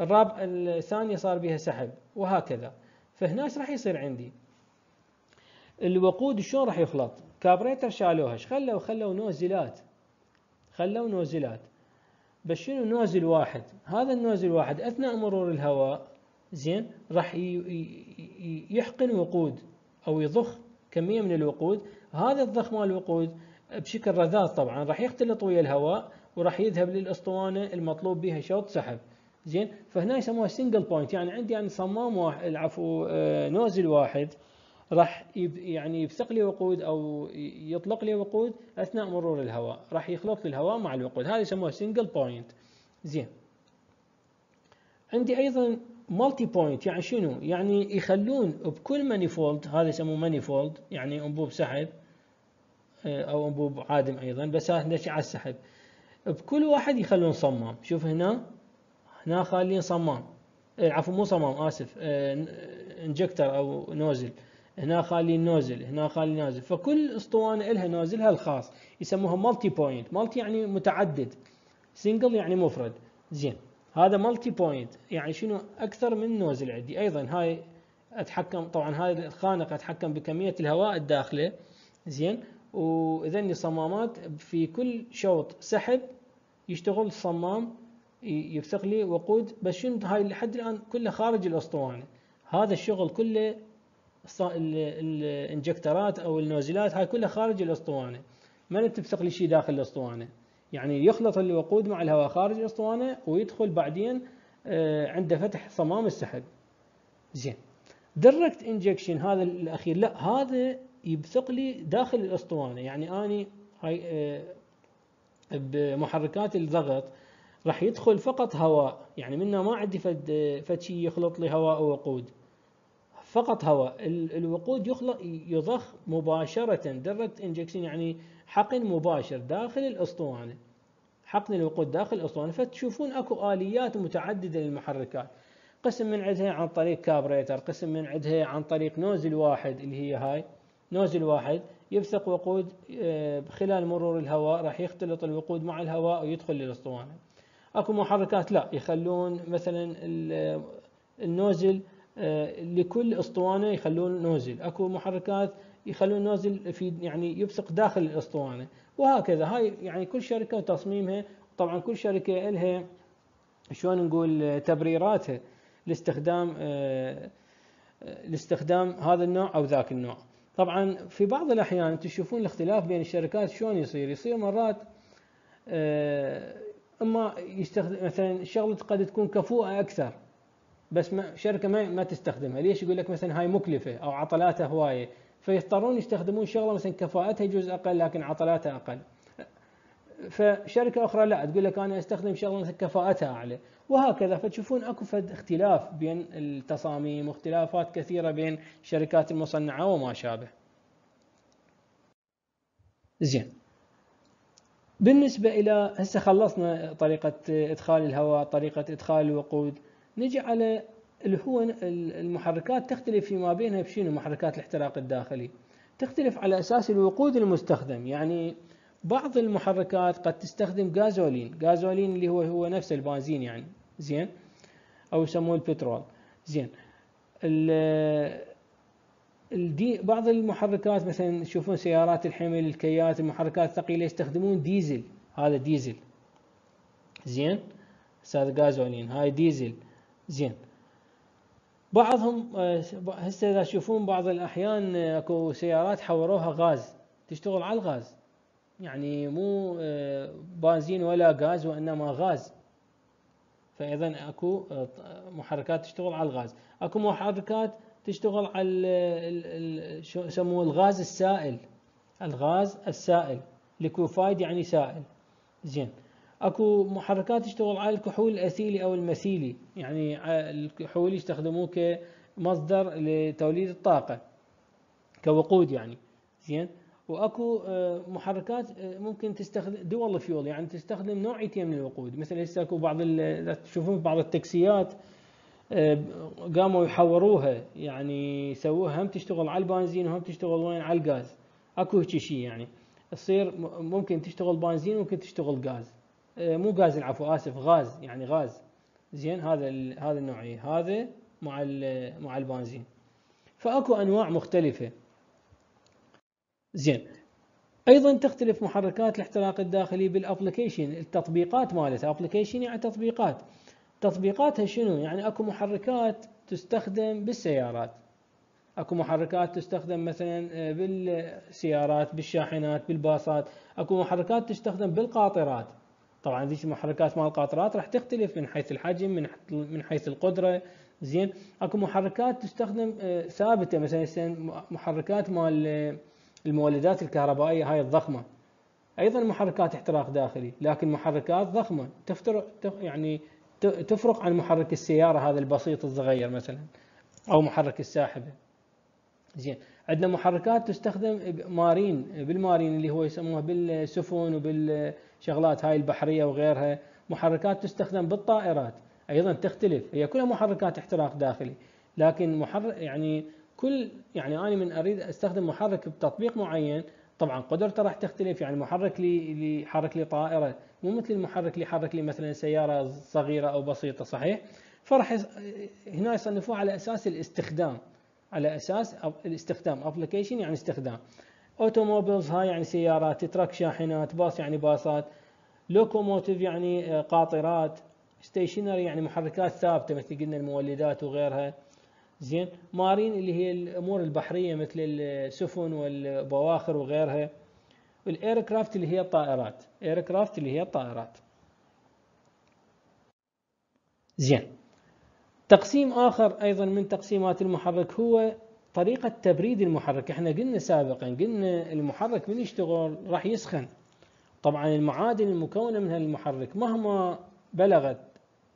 الرابع الثانية صار بها سحب وهكذا. فهنا إيش راح يصير عندي. الوقود شلون راح يخلط؟ كابريتر شالوها إيش خلوا خلوا نوزلات. خلوا nozle ات. بس شنو nozzle واحد؟ هذا ال nozzle واحد أثناء مرور الهواء زين راح يحقن وقود أو يضخ كمية من الوقود. هذا الضخ مال الوقود بشكل رذاذ طبعا راح يختلط ويا الهواء وراح يذهب للأسطوانة المطلوب بها شوط سحب. زين فهنا يسموها single point يعني عندي يعني صمام واحد العفو آه، nozzle واحد راح يعني يبثق لي وقود أو يطلق لي وقود أثناء مرور الهواء. راح يخلط لي الهواء مع الوقود. هذا يسموها single point زين. عندي أيضا multi point يعني شنو؟ يعني يخلون بكل manifold هذا يسموه manifold يعني أنبوب سحب أو أنبوب عادم أيضا بس هذا على السحب. بكل واحد يخلون صمام. شوف هنا هنا خالين صمام. آه، عفوا مو صمام آسف. injector آه، أو nozzle هنا خالي nozzle هنا خالي nozzle فكل أسطوانة لها nozzle ها الخاص يسموها multi point multi يعني متعدد. single يعني مفرد. زين. هذا multi point يعني شنو؟ أكثر من nozzle عندي أيضا هاي اتحكم طبعا هاي الخانق أتحكم بكمية الهواء الداخلة. زين؟ وذني صمامات في كل شوط سحب يشتغل الصمام يبثق لي وقود. بس شنو؟ هاي لحد الآن كله خارج الأسطوانة. هذا الشغل كله ال injector ات أو ال nozzle ات هاي كلها خارج الأسطوانة. ما تبثق لي شيء داخل الأسطوانة؟ يعني يخلط الوقود مع الهواء خارج الاسطوانه ويدخل بعدين آه، عند فتح صمام السحب. زين. direct injection هذا الأخير. لا هذا يبثق لي داخل الأسطوانة. يعني أني هاي آه، بمحركات الضغط راح يدخل فقط هواء. يعني منه ما عندي فد فد شيء يخلط لي هواء ووقود فقط هواء. الوقود يخلق يضخ مباشرة. direct injection يعني حقن مباشر داخل الأسطوانة. حقن الوقود داخل الأسطوانة. فتشوفون أكو آليات متعددة للمحركات. قسم من عندها عن طريق كابريتر قسم من عندها عن طريق nozzle واحد اللي هي هاي. nozzle واحد يبثق وقود آه، خلال مرور الهواء راح يختلط الوقود مع الهواء ويدخل للأسطوانة. أكو محركات لا يخلون مثلا النوزل آه، لكل أسطوانة يخلون نوزل. أكو محركات يخلون نوزل في يعني يبصق داخل الأسطوانة. وهكذا. هاي يعني كل شركة وتصميمها طبعا كل شركة لها شلون نقول تبريراتها لاستخدام آه، لاستخدام هذا النوع أو ذاك النوع. طبعا في بعض الأحيان تشوفون الاختلاف بين الشركات شلون يصير. يصير مرات آه، إما يستخدم مثلا شغلة قد تكون كفوءه أكثر بس ما شركة ما ما تستخدمها. ليش يقول لك مثلا هاي مكلفة أو عطلاتها هواية؟ فيضطرون يستخدمون شغلة مثلا كفاءتها جزء أقل لكن عطلاتها أقل. فشركة أخرى لا تقول لك أنا أستخدم شغلة مثلا كفاءتها أعلى. وهكذا فتشوفون أكو فد اختلاف بين التصاميم واختلافات كثيرة بين الشركات المصنعة وما شابه. زين. بالنسبة إلى هسه خلصنا طريقة إدخال الهواء طريقة إدخال الوقود. نجي على اللي هو المحركات تختلف فيما بينها بشنو؟ محركات الاحتراق الداخلي. تختلف على أساس الوقود المستخدم. يعني بعض المحركات قد تستخدم غازولين. غازولين اللي هو هو نفس البنزين يعني. زين؟ أو يسموه البترول. زين. الدي بعض المحركات مثلا تشوفون سيارات الحمل الكيات المحركات الثقيلة يستخدمون ديزل. هذا ديزل. زين؟ هذا غازولين هاي ديزل. زين. بعضهم آه، هسه إذا تشوفون بعض الأحيان آه، أكو سيارات حوروها غاز تشتغل على الغاز. يعني مو آه، بنزين ولا غاز وإنما غاز. فإذا أكو محركات تشتغل على الغاز. أكو محركات تشتغل على شو يسموه الغاز السائل. الغاز السائل. ليكوفايد يعني سائل. زين. أكو محركات تشتغل على الكحول الاثيلي أو المثيلي يعني الكحول يستخدموه كمصدر لتوليد الطاقة كوقود يعني. زين؟ وأكو آه، محركات آه، ممكن تستخدم دول فيول يعني تستخدم نوعيتين من الوقود مثل هسه أكو بعض تشوفون بعض التاكسيات آه، قاموا يحوروها يعني يسووها. هم تشتغل على البنزين وهم تشتغل وين؟ على الغاز. أكو هيك شيء يعني. تصير ممكن تشتغل بنزين ممكن تشتغل غاز. مو غاز العفو آسف غاز يعني غاز. زين هذا هذا النوعية. هذا مع مع البنزين. فأكو أنواع مختلفة. زين. أيضا تختلف محركات الاحتراق الداخلي بال application التطبيقات مالتها. application يعني تطبيقات. تطبيقاتها شنو؟ يعني أكو محركات تستخدم بالسيارات. أكو محركات تستخدم مثلا آه، بالسيارات بالشاحنات بالباصات. أكو محركات تستخدم بالقاطرات. طبعا ذيك المحركات مال القاطرات راح تختلف من حيث الحجم من من حيث القدرة. زين؟ أكو محركات تستخدم آه، ثابتة مثلا محركات مال آه، المولدات الكهربائية هاي الضخمة. أيضا محركات احتراق داخلي لكن محركات ضخمة. تفترق يعني تفرق عن محرك السيارة هذا البسيط الصغير مثلا أو محرك الساحبة. زين؟ عندنا محركات تستخدم مارين بالمارين اللي هو يسموها بالسفن وبالشغلات هاي البحرية وغيرها محركات تستخدم بالطائرات أيضا تختلف. هي كلها محركات احتراق داخلي. لكن محرك يعني كل يعني أنا من أريد أستخدم محرك بتطبيق معين طبعا قدرته راح تختلف. يعني محرك لي اللي يحرك لي طائرة مو مثل المحرك اللي يحرك لي مثلا سيارة صغيرة أو بسيطة صحيح؟ فراح هنا يصنفوه على أساس الاستخدام. على أساس الاستخدام application يعني استخدام. automobiles هاي يعني سيارات truck شاحنات باص يعني باصات locomotive يعني آه، قاطرات stationary يعني محركات ثابتة مثل قلنا المولدات وغيرها. زين marine اللي هي الأمور البحرية مثل السفن والبواخر وغيرها. وال aircraft اللي هي الطائرات aircraft اللي هي الطائرات. زين تقسيم آخر أيضا من تقسيمات المحرك هو طريقة تبريد المحرك. إحنا قلنا سابقا قلنا المحرك من يشتغل راح يسخن. طبعا المعادن المكونة من هالمحرك مهما بلغت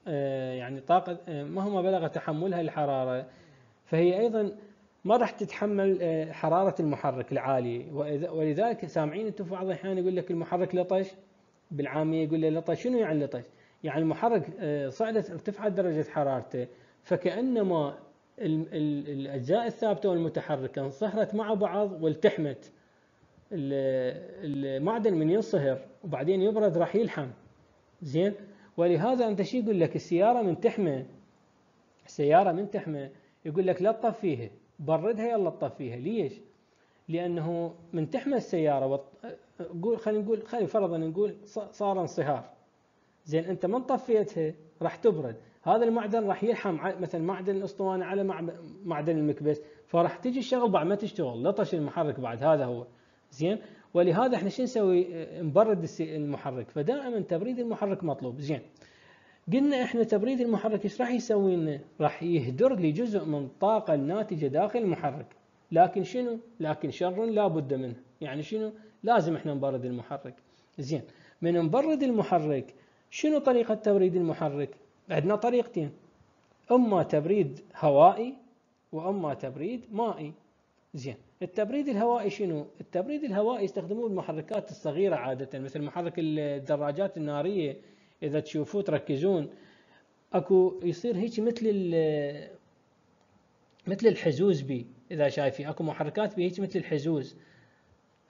آه، يعني طاقة آه، مهما بلغ تحملها الحرارة فهي أيضا ما راح تتحمل آه، حرارة المحرك العالية. ولذلك سامعين أنتم في بعض الأحيان يقول لك المحرك لطش بالعامية يقول له لطش. شنو يعني لطش؟ يعني المحرك صعدت ارتفعت درجة حرارته فكأنما الأجزاء الثابتة والمتحركة انصهرت مع بعض والتحمت المعدن من ينصهر وبعدين يبرد راح يلحم. زين؟ ولهذا أنت شو يقول لك السيارة من تحمى؟ السيارة من تحمى. يقول لك لا تطفيها بردها يلا تطفيها ليش؟ لأنه من تحمى السيارة قول خلينا نقول خلينا فرضا نقول صار انصهار. زين أنت من طفيتها راح تبرد. هذا المعدن راح يلحم مثلا معدن الأسطوانة على معدن المكبس فراح تجي الشغل بعد ما تشتغل لطش المحرك بعد هذا هو. زين؟ ولهذا إحنا شو نسوي؟ نبرد المحرك. فدائما تبريد المحرك مطلوب. زين؟ قلنا إحنا تبريد المحرك إيش راح يسوي لنا؟ راح يهدر لي جزء من الطاقه الناتجة داخل المحرك. لكن شنو؟ لكن شر لا بد منه. يعني شنو؟ لازم إحنا نبرد المحرك. زين؟ من نبرد المحرك شنو طريقة تبريد المحرك؟ عندنا طريقتين. أما تبريد هوائي وأما تبريد مائي. زين. التبريد الهوائي شنو؟ التبريد الهوائي يستخدمون المحركات الصغيرة عادة مثل محرك الدراجات النارية إذا تشوفوه تركزون. أكو يصير هيك مثل مثل الحزوز بي إذا شايفين. أكو محركات بي هيك مثل الحزوز.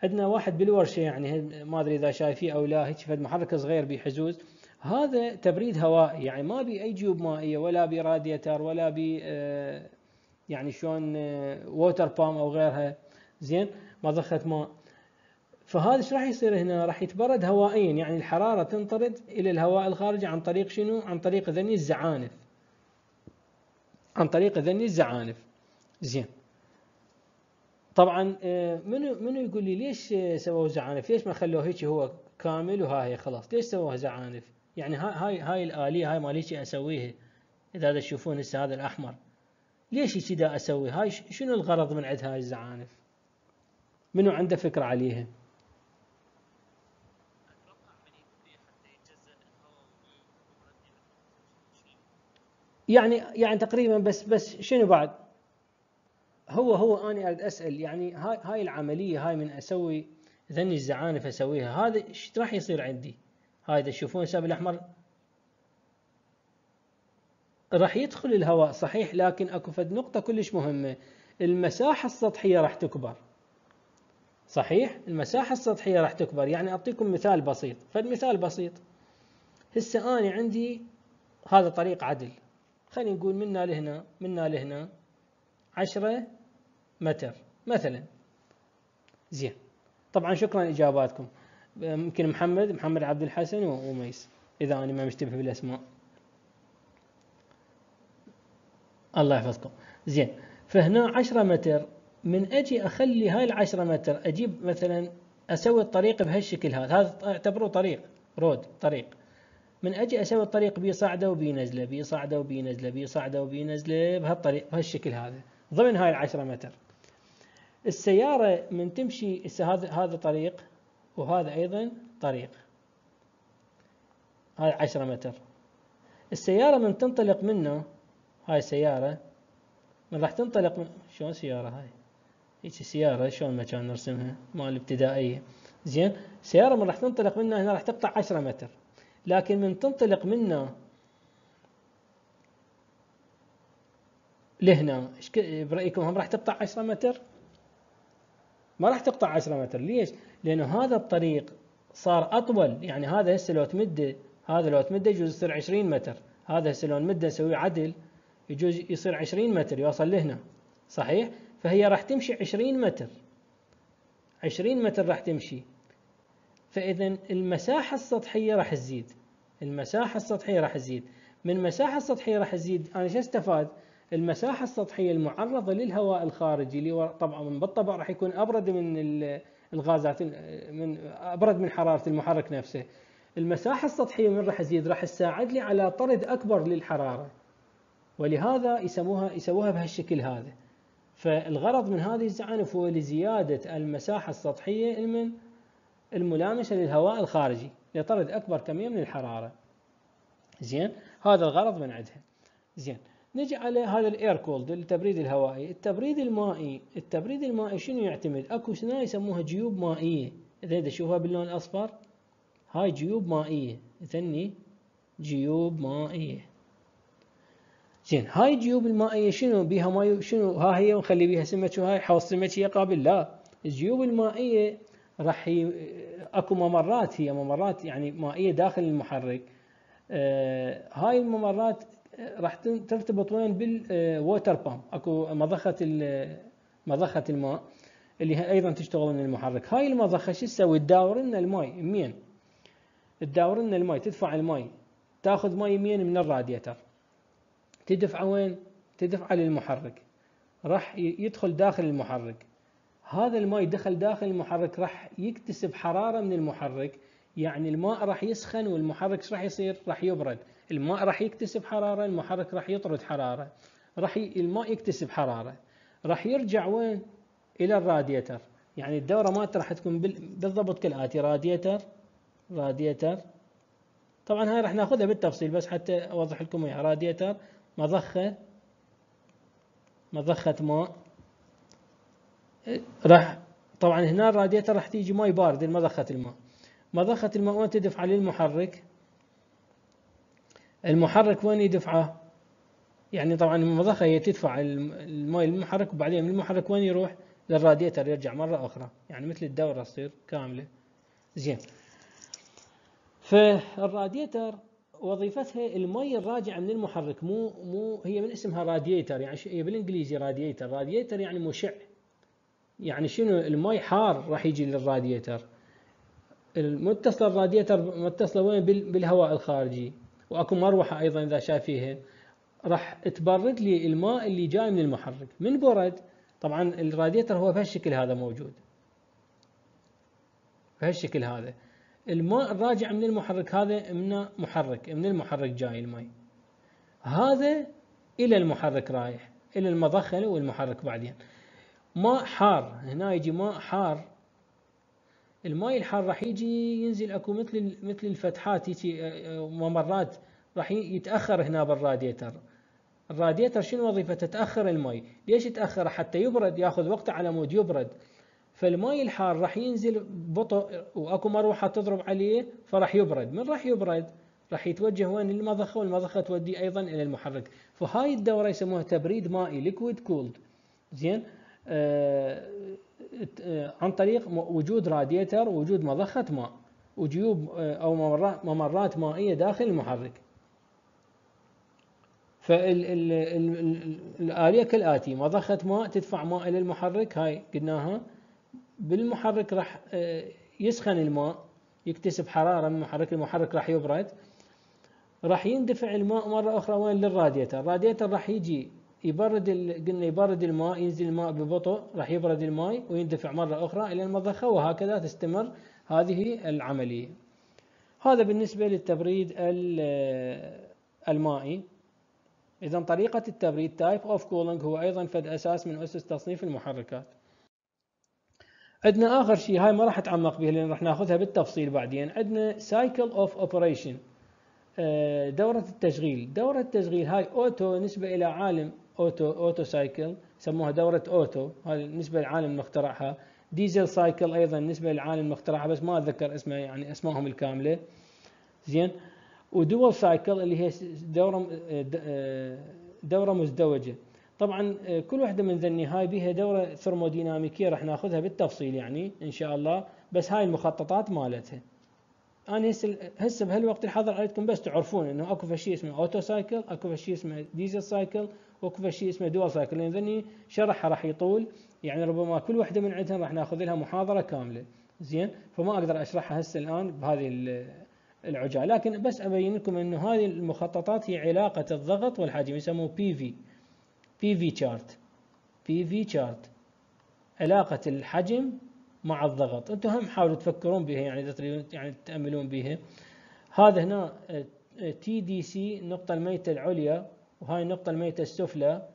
عندنا واحد بالورشة يعني ما أدري إذا شايفيه أو لا هيك فد محرك صغير بحزوز هذا تبريد هوائي يعني ما بي أي جيوب مائية ولا بي راديتر ولا بي آه، يعني شلون water pump أو غيرها زين مضخه ماء فهذا إيش راح يصير هنا؟ راح يتبرد هوائيا يعني الحرارة تنطرد إلى الهواء الخارجي عن طريق شنو؟ عن طريق ذني الزعانف. عن طريق ذني الزعانف. زين. طبعا آه، منو منو يقول لي ليش سووا زعانف؟ ليش ما خلوه هيك هو كامل وهاي خلاص؟ ليش سووها زعانف؟ يعني هاي هاي الآلية هاي مالتي أسويها إذا تشوفون هسه هذا الأحمر. ليش كذا أسوي؟ هاي شنو الغرض من عند هاي الزعانف؟ منو عنده فكرة عليها؟ يعني يعني تقريبا بس بس شنو بعد؟ هو هو اني أريد أسأل يعني هاي هاي العملية هاي من أسوي ذني الزعانف أسويها هذا إيش راح يصير عندي؟ هاي تشوفون السبب الأحمر راح يدخل الهواء صحيح لكن أكو فد نقطة كلش مهمة. المساحة السطحية راح تكبر. صحيح؟ المساحة السطحية راح تكبر. يعني أعطيكم مثال بسيط. فالمثال بسيط. هسه أنا عندي هذا طريق عدل. خلينا نقول منا لهنا منا لهنا عشرة متر مثلا. زين. طبعا شكرا إجاباتكم. يمكن محمد محمد عبد الحسن وميس إذا أنا ما مشتبه بالأسماء. الله يحفظكم. زين فهنا عشرة متر. من أجي أخلي هاي العشرة متر أجيب مثلا أسوي الطريق بهالشكل هذا. هذا اعتبروه طريق road طريق. من أجي أسوي الطريق بي صعدة وبي نزلة بي صعدة وبي نزلة بي صعدة وبي نزلة بهالطريق بهالشكل هذا. ضمن هاي العشرة متر. السيارة من تمشي هذا هذا طريق. وهذا أيضا طريق. هاي 10 متر. السيارة من تنطلق منه هاي سيارة من راح تنطلق من شلون سيارة هاي؟ هيك سيارة شلون ما كان نرسمها؟ مال الابتدائية زين سيارة من راح تنطلق منه هنا راح تقطع 10 متر. لكن من تنطلق منه لهنا إيش برأيكم هم راح تقطع 10 متر؟ ما راح تقطع 10 متر. ليش؟ لأنه هذا الطريق صار أطول. يعني هذا هسه لو تمده هذا لو تمده يجوز يصير 20 متر. هذا هسه لو نمده نسويه عدل يجوز يصير 20 متر يوصل لهنا. صحيح؟ فهي راح تمشي 20 متر. 20 متر راح تمشي. فاذا المساحة السطحية راح تزيد. المساحة السطحية راح تزيد. من المساحه السطحية راح تزيد. أنا شو أستفاد؟ المساحة السطحية المعرضة للهواء الخارجي اللي طبعا بالطبع راح يكون أبرد من الغازات من أبرد من حرارة المحرك نفسه. المساحة السطحية من راح تزيد راح تساعد لي على طرد أكبر للحرارة. ولهذا يسموها يسووها بهالشكل هذا. فالغرض من هذه الزعانف هو لزيادة المساحة السطحية المن الملامسة للهواء الخارجي لطرد أكبر كمية من الحرارة. زين؟ هذا الغرض من عندها زين. نجي على هذا الإير كولد التبريد الهوائي. التبريد المائي التبريد المائي شنو يعتمد؟ أكو سنة يسموها جيوب مائية. إذا تشوفها باللون الأصفر هاي جيوب مائية. ذني جيوب مائية. زين هاي الجيوب المائية شنو؟ بيها ماي شنو؟ ها هي ونخلي بيها سمك وهاي حوض سمك هي قابل؟ لا. الجيوب المائية راح ي... أكو ممرات هي ممرات يعني مائية داخل المحرك. آه هاي الممرات راح ترتبط وين بال water pump أكو مضخة مضخة الماء اللي أيضا تشتغل من المحرك. هاي المضخة شو تسوي؟ تداور لنا الماء يمين. تداور لنا الماء تدفع الماء. تاخذ ماء يمين من الراديتر تدفعه وين؟ تدفعه للمحرك. راح يدخل داخل المحرك. هذا الماء دخل داخل المحرك راح يكتسب حرارة من المحرك. يعني الماء راح يسخن والمحرك إيش راح يصير؟ راح يبرد. الماء راح يكتسب حرارة المحرك راح يطرد حرارة. راح ي... الماء يكتسب حرارة. راح يرجع وين؟ إلى الراديتر يعني الدورة مالته راح تكون بالضبط كالآتي radiator radiator طبعا هاي راح ناخذها بالتفصيل بس حتى أوضح لكم إياها. راديتر مضخة مضخة ماء. راح طبعا هنا الراديتر راح تيجي ماي بارد مضخة الماء. مضخة الماء وين تدفع للمحرك؟ المحرك وين يدفعه؟ يعني طبعا المضخة هي تدفع الماء للمحرك وبعدين من المحرك وين يروح؟ للراديتر يرجع مرة أخرى. يعني مثل الدورة تصير كاملة. زين. فالراديتر وظيفتها المي الراجعة من المحرك. مو مو هي من اسمها راديتر يعني هي بالإنجليزي radiator radiator يعني مشع. يعني شنو؟ المي حار راح يجي للراديتر المتصله الراديتر متصله وين؟ بالهواء الخارجي. وأكو مروحة أيضا إذا شايفيها راح تبرد لي الماء اللي جاي من المحرك. من برد طبعا الراديتر هو بهالشكل هذا موجود. بهالشكل هذا. الماء الراجع من المحرك هذا من محرك من المحرك جاي الماء. هذا إلى المحرك رايح إلى المضخة والمحرك بعدين. ماء حار هنا يجي ماء حار. الماء الحار راح يجي ينزل اكو مثل مثل الفتحات يجي آه، آه، ممرات راح يتأخر هنا بال radiator ال radiator شنو وظيفته تاخر الماء. ليش يتأخر؟ حتى يبرد ياخذ وقته على مود يبرد. فالماء الحار راح ينزل بطء واكو مروحة تضرب عليه فراح يبرد. من راح يبرد؟ راح يتوجه وين؟ للمضخة والمضخة تودي أيضا إلى المحرك. فهاي الدورة يسموها تبريد مائي liquid cooled زين؟ آه عن طريق وجود راديتر ووجود مضخة ماء وجيوب أو ممرات مائية داخل المحرك. فالآلية كالآتي مضخة ماء تدفع ماء إلى المحرك هاي قلناها. بالمحرك راح يسخن الماء يكتسب حرارة من المحرك المحرك راح يبرد. راح يندفع الماء مرة أخرى وين؟ للراديتر الراديتر راح يجي يبرد قلنا يبرد الماء ينزل الماء ببطء راح يبرد الماء ويندفع مرة أخرى إلى المضخة وهكذا تستمر هذه العملية. هذا بالنسبة للتبريد المائي. إذا طريقة التبريد type of cooling هو أيضا فد أساس من أسس تصنيف المحركات. عندنا آخر شيء هاي ما راح أتعمق به لأن راح ناخذها بالتفصيل بعدين. عندنا of operation. آه، دورة التشغيل. دورة التشغيل هاي أوتو نسبة إلى عالم أوتو Otto cycle سموها دورة أوتو. هاي نسبة للعالم المخترعها Diesel cycle أيضا نسبة للعالم المخترعها بس ما أتذكر اسمها يعني أسمائهم الكاملة. زين. و dual cycle اللي هي دورة آه، دورة مزدوجة. طبعا آه، كل واحدة من ذني هاي بها دورة ثرموديناميكية راح ناخذها بالتفصيل يعني إن شاء الله. بس هاي المخططات مالتها. أنا هسه هسه بهالوقت الحاضر أريدكم بس تعرفون إنه أكو شيء اسمه Otto cycle أكو شيء اسمه Diesel cycle واكو شيء اسمه dual cycle لأن ذني شرحها راح يطول. يعني ربما كل واحدة من عندهم راح ناخذ لها محاضرة كاملة. زين؟ فما أقدر أشرحها هسه الآن بهذه العجالة. لكن بس أبين لكم إنه هذه المخططات هي علاقة الضغط والحجم يسموه P-V P-V chart P-V chart علاقة الحجم مع الضغط. أنتم هم حاولوا تفكرون بها يعني اذا تريدون يعني تتاملون بها. هذا هنا TDC النقطه الميتة العليا. وهاي النقطة الميتة السفلى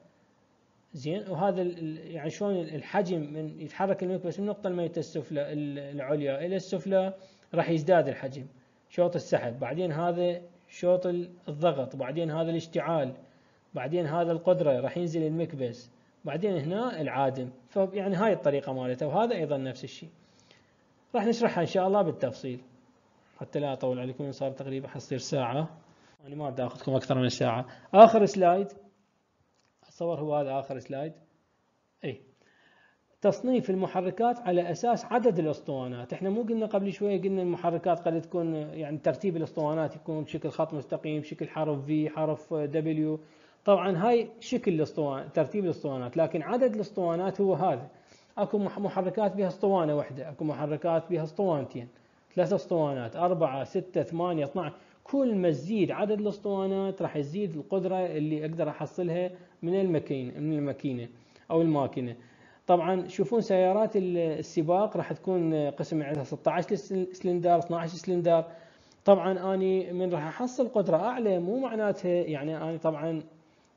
زين؟ وهذا يعني شلون الحجم من يتحرك المكبس من النقطة الميتة السفلى العليا إلى السفلى راح يزداد الحجم. شوط السحب بعدين هذا شوط الضغط بعدين هذا الاشتعال بعدين هذا القدرة راح ينزل المكبس بعدين هنا العادم. فيعني هاي الطريقة مالته وهذا أيضا نفس الشيء. راح نشرحها إن شاء الله بالتفصيل. حتى لا أطول عليكم صار تقريبا حتصير ساعة. أنا ما بدي أخذكم أكثر من ساعة آخر slide. أتصور هو هذا آخر slide. أي تصنيف المحركات على أساس عدد الأسطوانات. إحنا مو قلنا قبل شوية قلنا المحركات قد تكون يعني ترتيب الأسطوانات يكون بشكل خط مستقيم بشكل حرف V حرف W طبعا هاي شكل الاسطوانات ترتيب الأسطوانات لكن عدد الأسطوانات هو هذا. أكو محركات بها أسطوانة واحدة أكو محركات بها أسطوانتين. ثلاث أسطوانات أربعة ستة ثمانية 12 كل ما تزيد عدد الاسطوانات راح يزيد القدرة اللي أقدر أحصلها من الماكينة من الماكينة أو الماكينة. طبعا شوفون سيارات السباق راح تكون قسم عندها 16 سلندر 12 سلندر. طبعا أني من راح أحصل قدرة أعلى مو معناتها يعني أني طبعا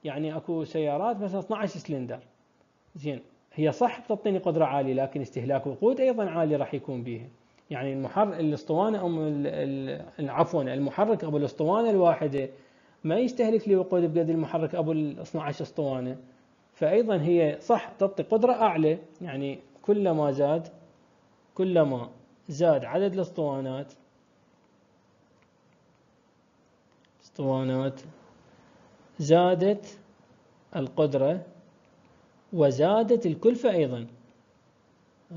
يعني أكو سيارات مثلا 12 سلندر. زين هي صح بتعطيني قدرة عالية لكن استهلاك وقود أيضا عالي راح يكون بها يعني المحرك الاسطوانة أو عفوا المحرك أبو الاسطوانة الواحدة ما يستهلك لي وقود بقد المحرك أبو ال 12 اسطوانة. فايضا هي صح تعطي قدرة أعلى يعني كلما زاد كلما زاد عدد الاسطوانات اسطوانات زادت القدرة وزادت الكلفة أيضا.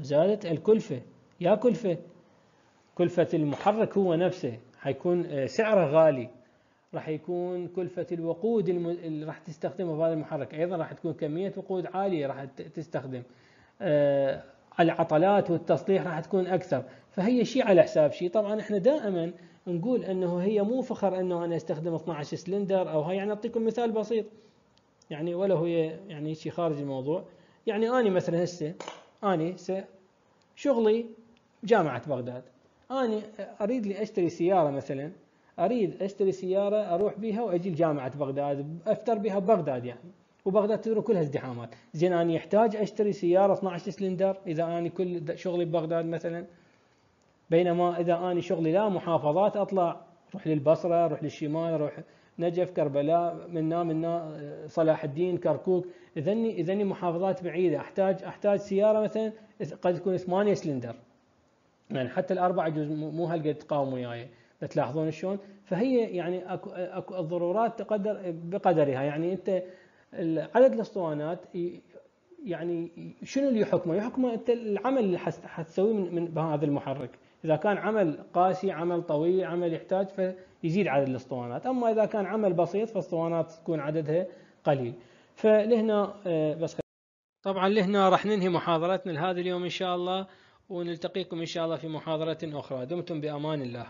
زادت الكلفة يا كلفة. كلفة المحرك هو نفسه. حيكون آه، سعره غالي. راح يكون كلفة الوقود اللي راح تستخدمه في هذا المحرك. أيضا راح تكون كمية وقود عالية راح تستخدم. آه، العطلات والتصليح راح تكون أكثر. فهي شيء على حساب شيء. طبعا إحنا دائما نقول إنه هي مو فخر إنه أنا أستخدم 12 سلندر أو هاي. يعني أعطيكم مثال بسيط. يعني ولا هي يعني شيء خارج الموضوع. يعني اني مثلا هسه اني شغلي جامعة بغداد. أني أريد لي اشتري سيارة مثلا أريد أشتري سيارة أروح بها وأجي لجامعه بغداد افتر بها ببغداد يعني. وبغداد تدرون كلها ازدحامات. زين أني يحتاج أشتري سيارة 12 سلندر إذا أني كل شغلي ببغداد مثلا. بينما إذا أني شغلي لا محافظات أطلع أروح للبصرة أروح للشمال أروح نجف كربلاء منا منا صلاح الدين كركوك. إذني إذني محافظات بعيدة. أحتاج أحتاج سيارة مثلا قد تكون 8 سلندر. يعني حتى الاربعه جزء مو هالقد تقاوم وياي. تلاحظون شلون؟ فهي يعني اكو اكو الضرورات تقدر بقدرها. يعني أنت عدد الأسطوانات يعني شنو اللي يحكمه؟ يحكمه أنت العمل اللي حتسويه من, من بهذا المحرك، إذا كان عمل قاسي، عمل طويل، عمل يحتاج فيزيد عدد الأسطوانات، أما إذا كان عمل بسيط فاسطوانات تكون عددها قليل. فلهنا آه، بس طبعا لهنا راح ننهي محاضرتنا لهذا اليوم إن شاء الله. ونلتقيكم إن شاء الله في محاضرة أخرى، دمتم بأمان الله.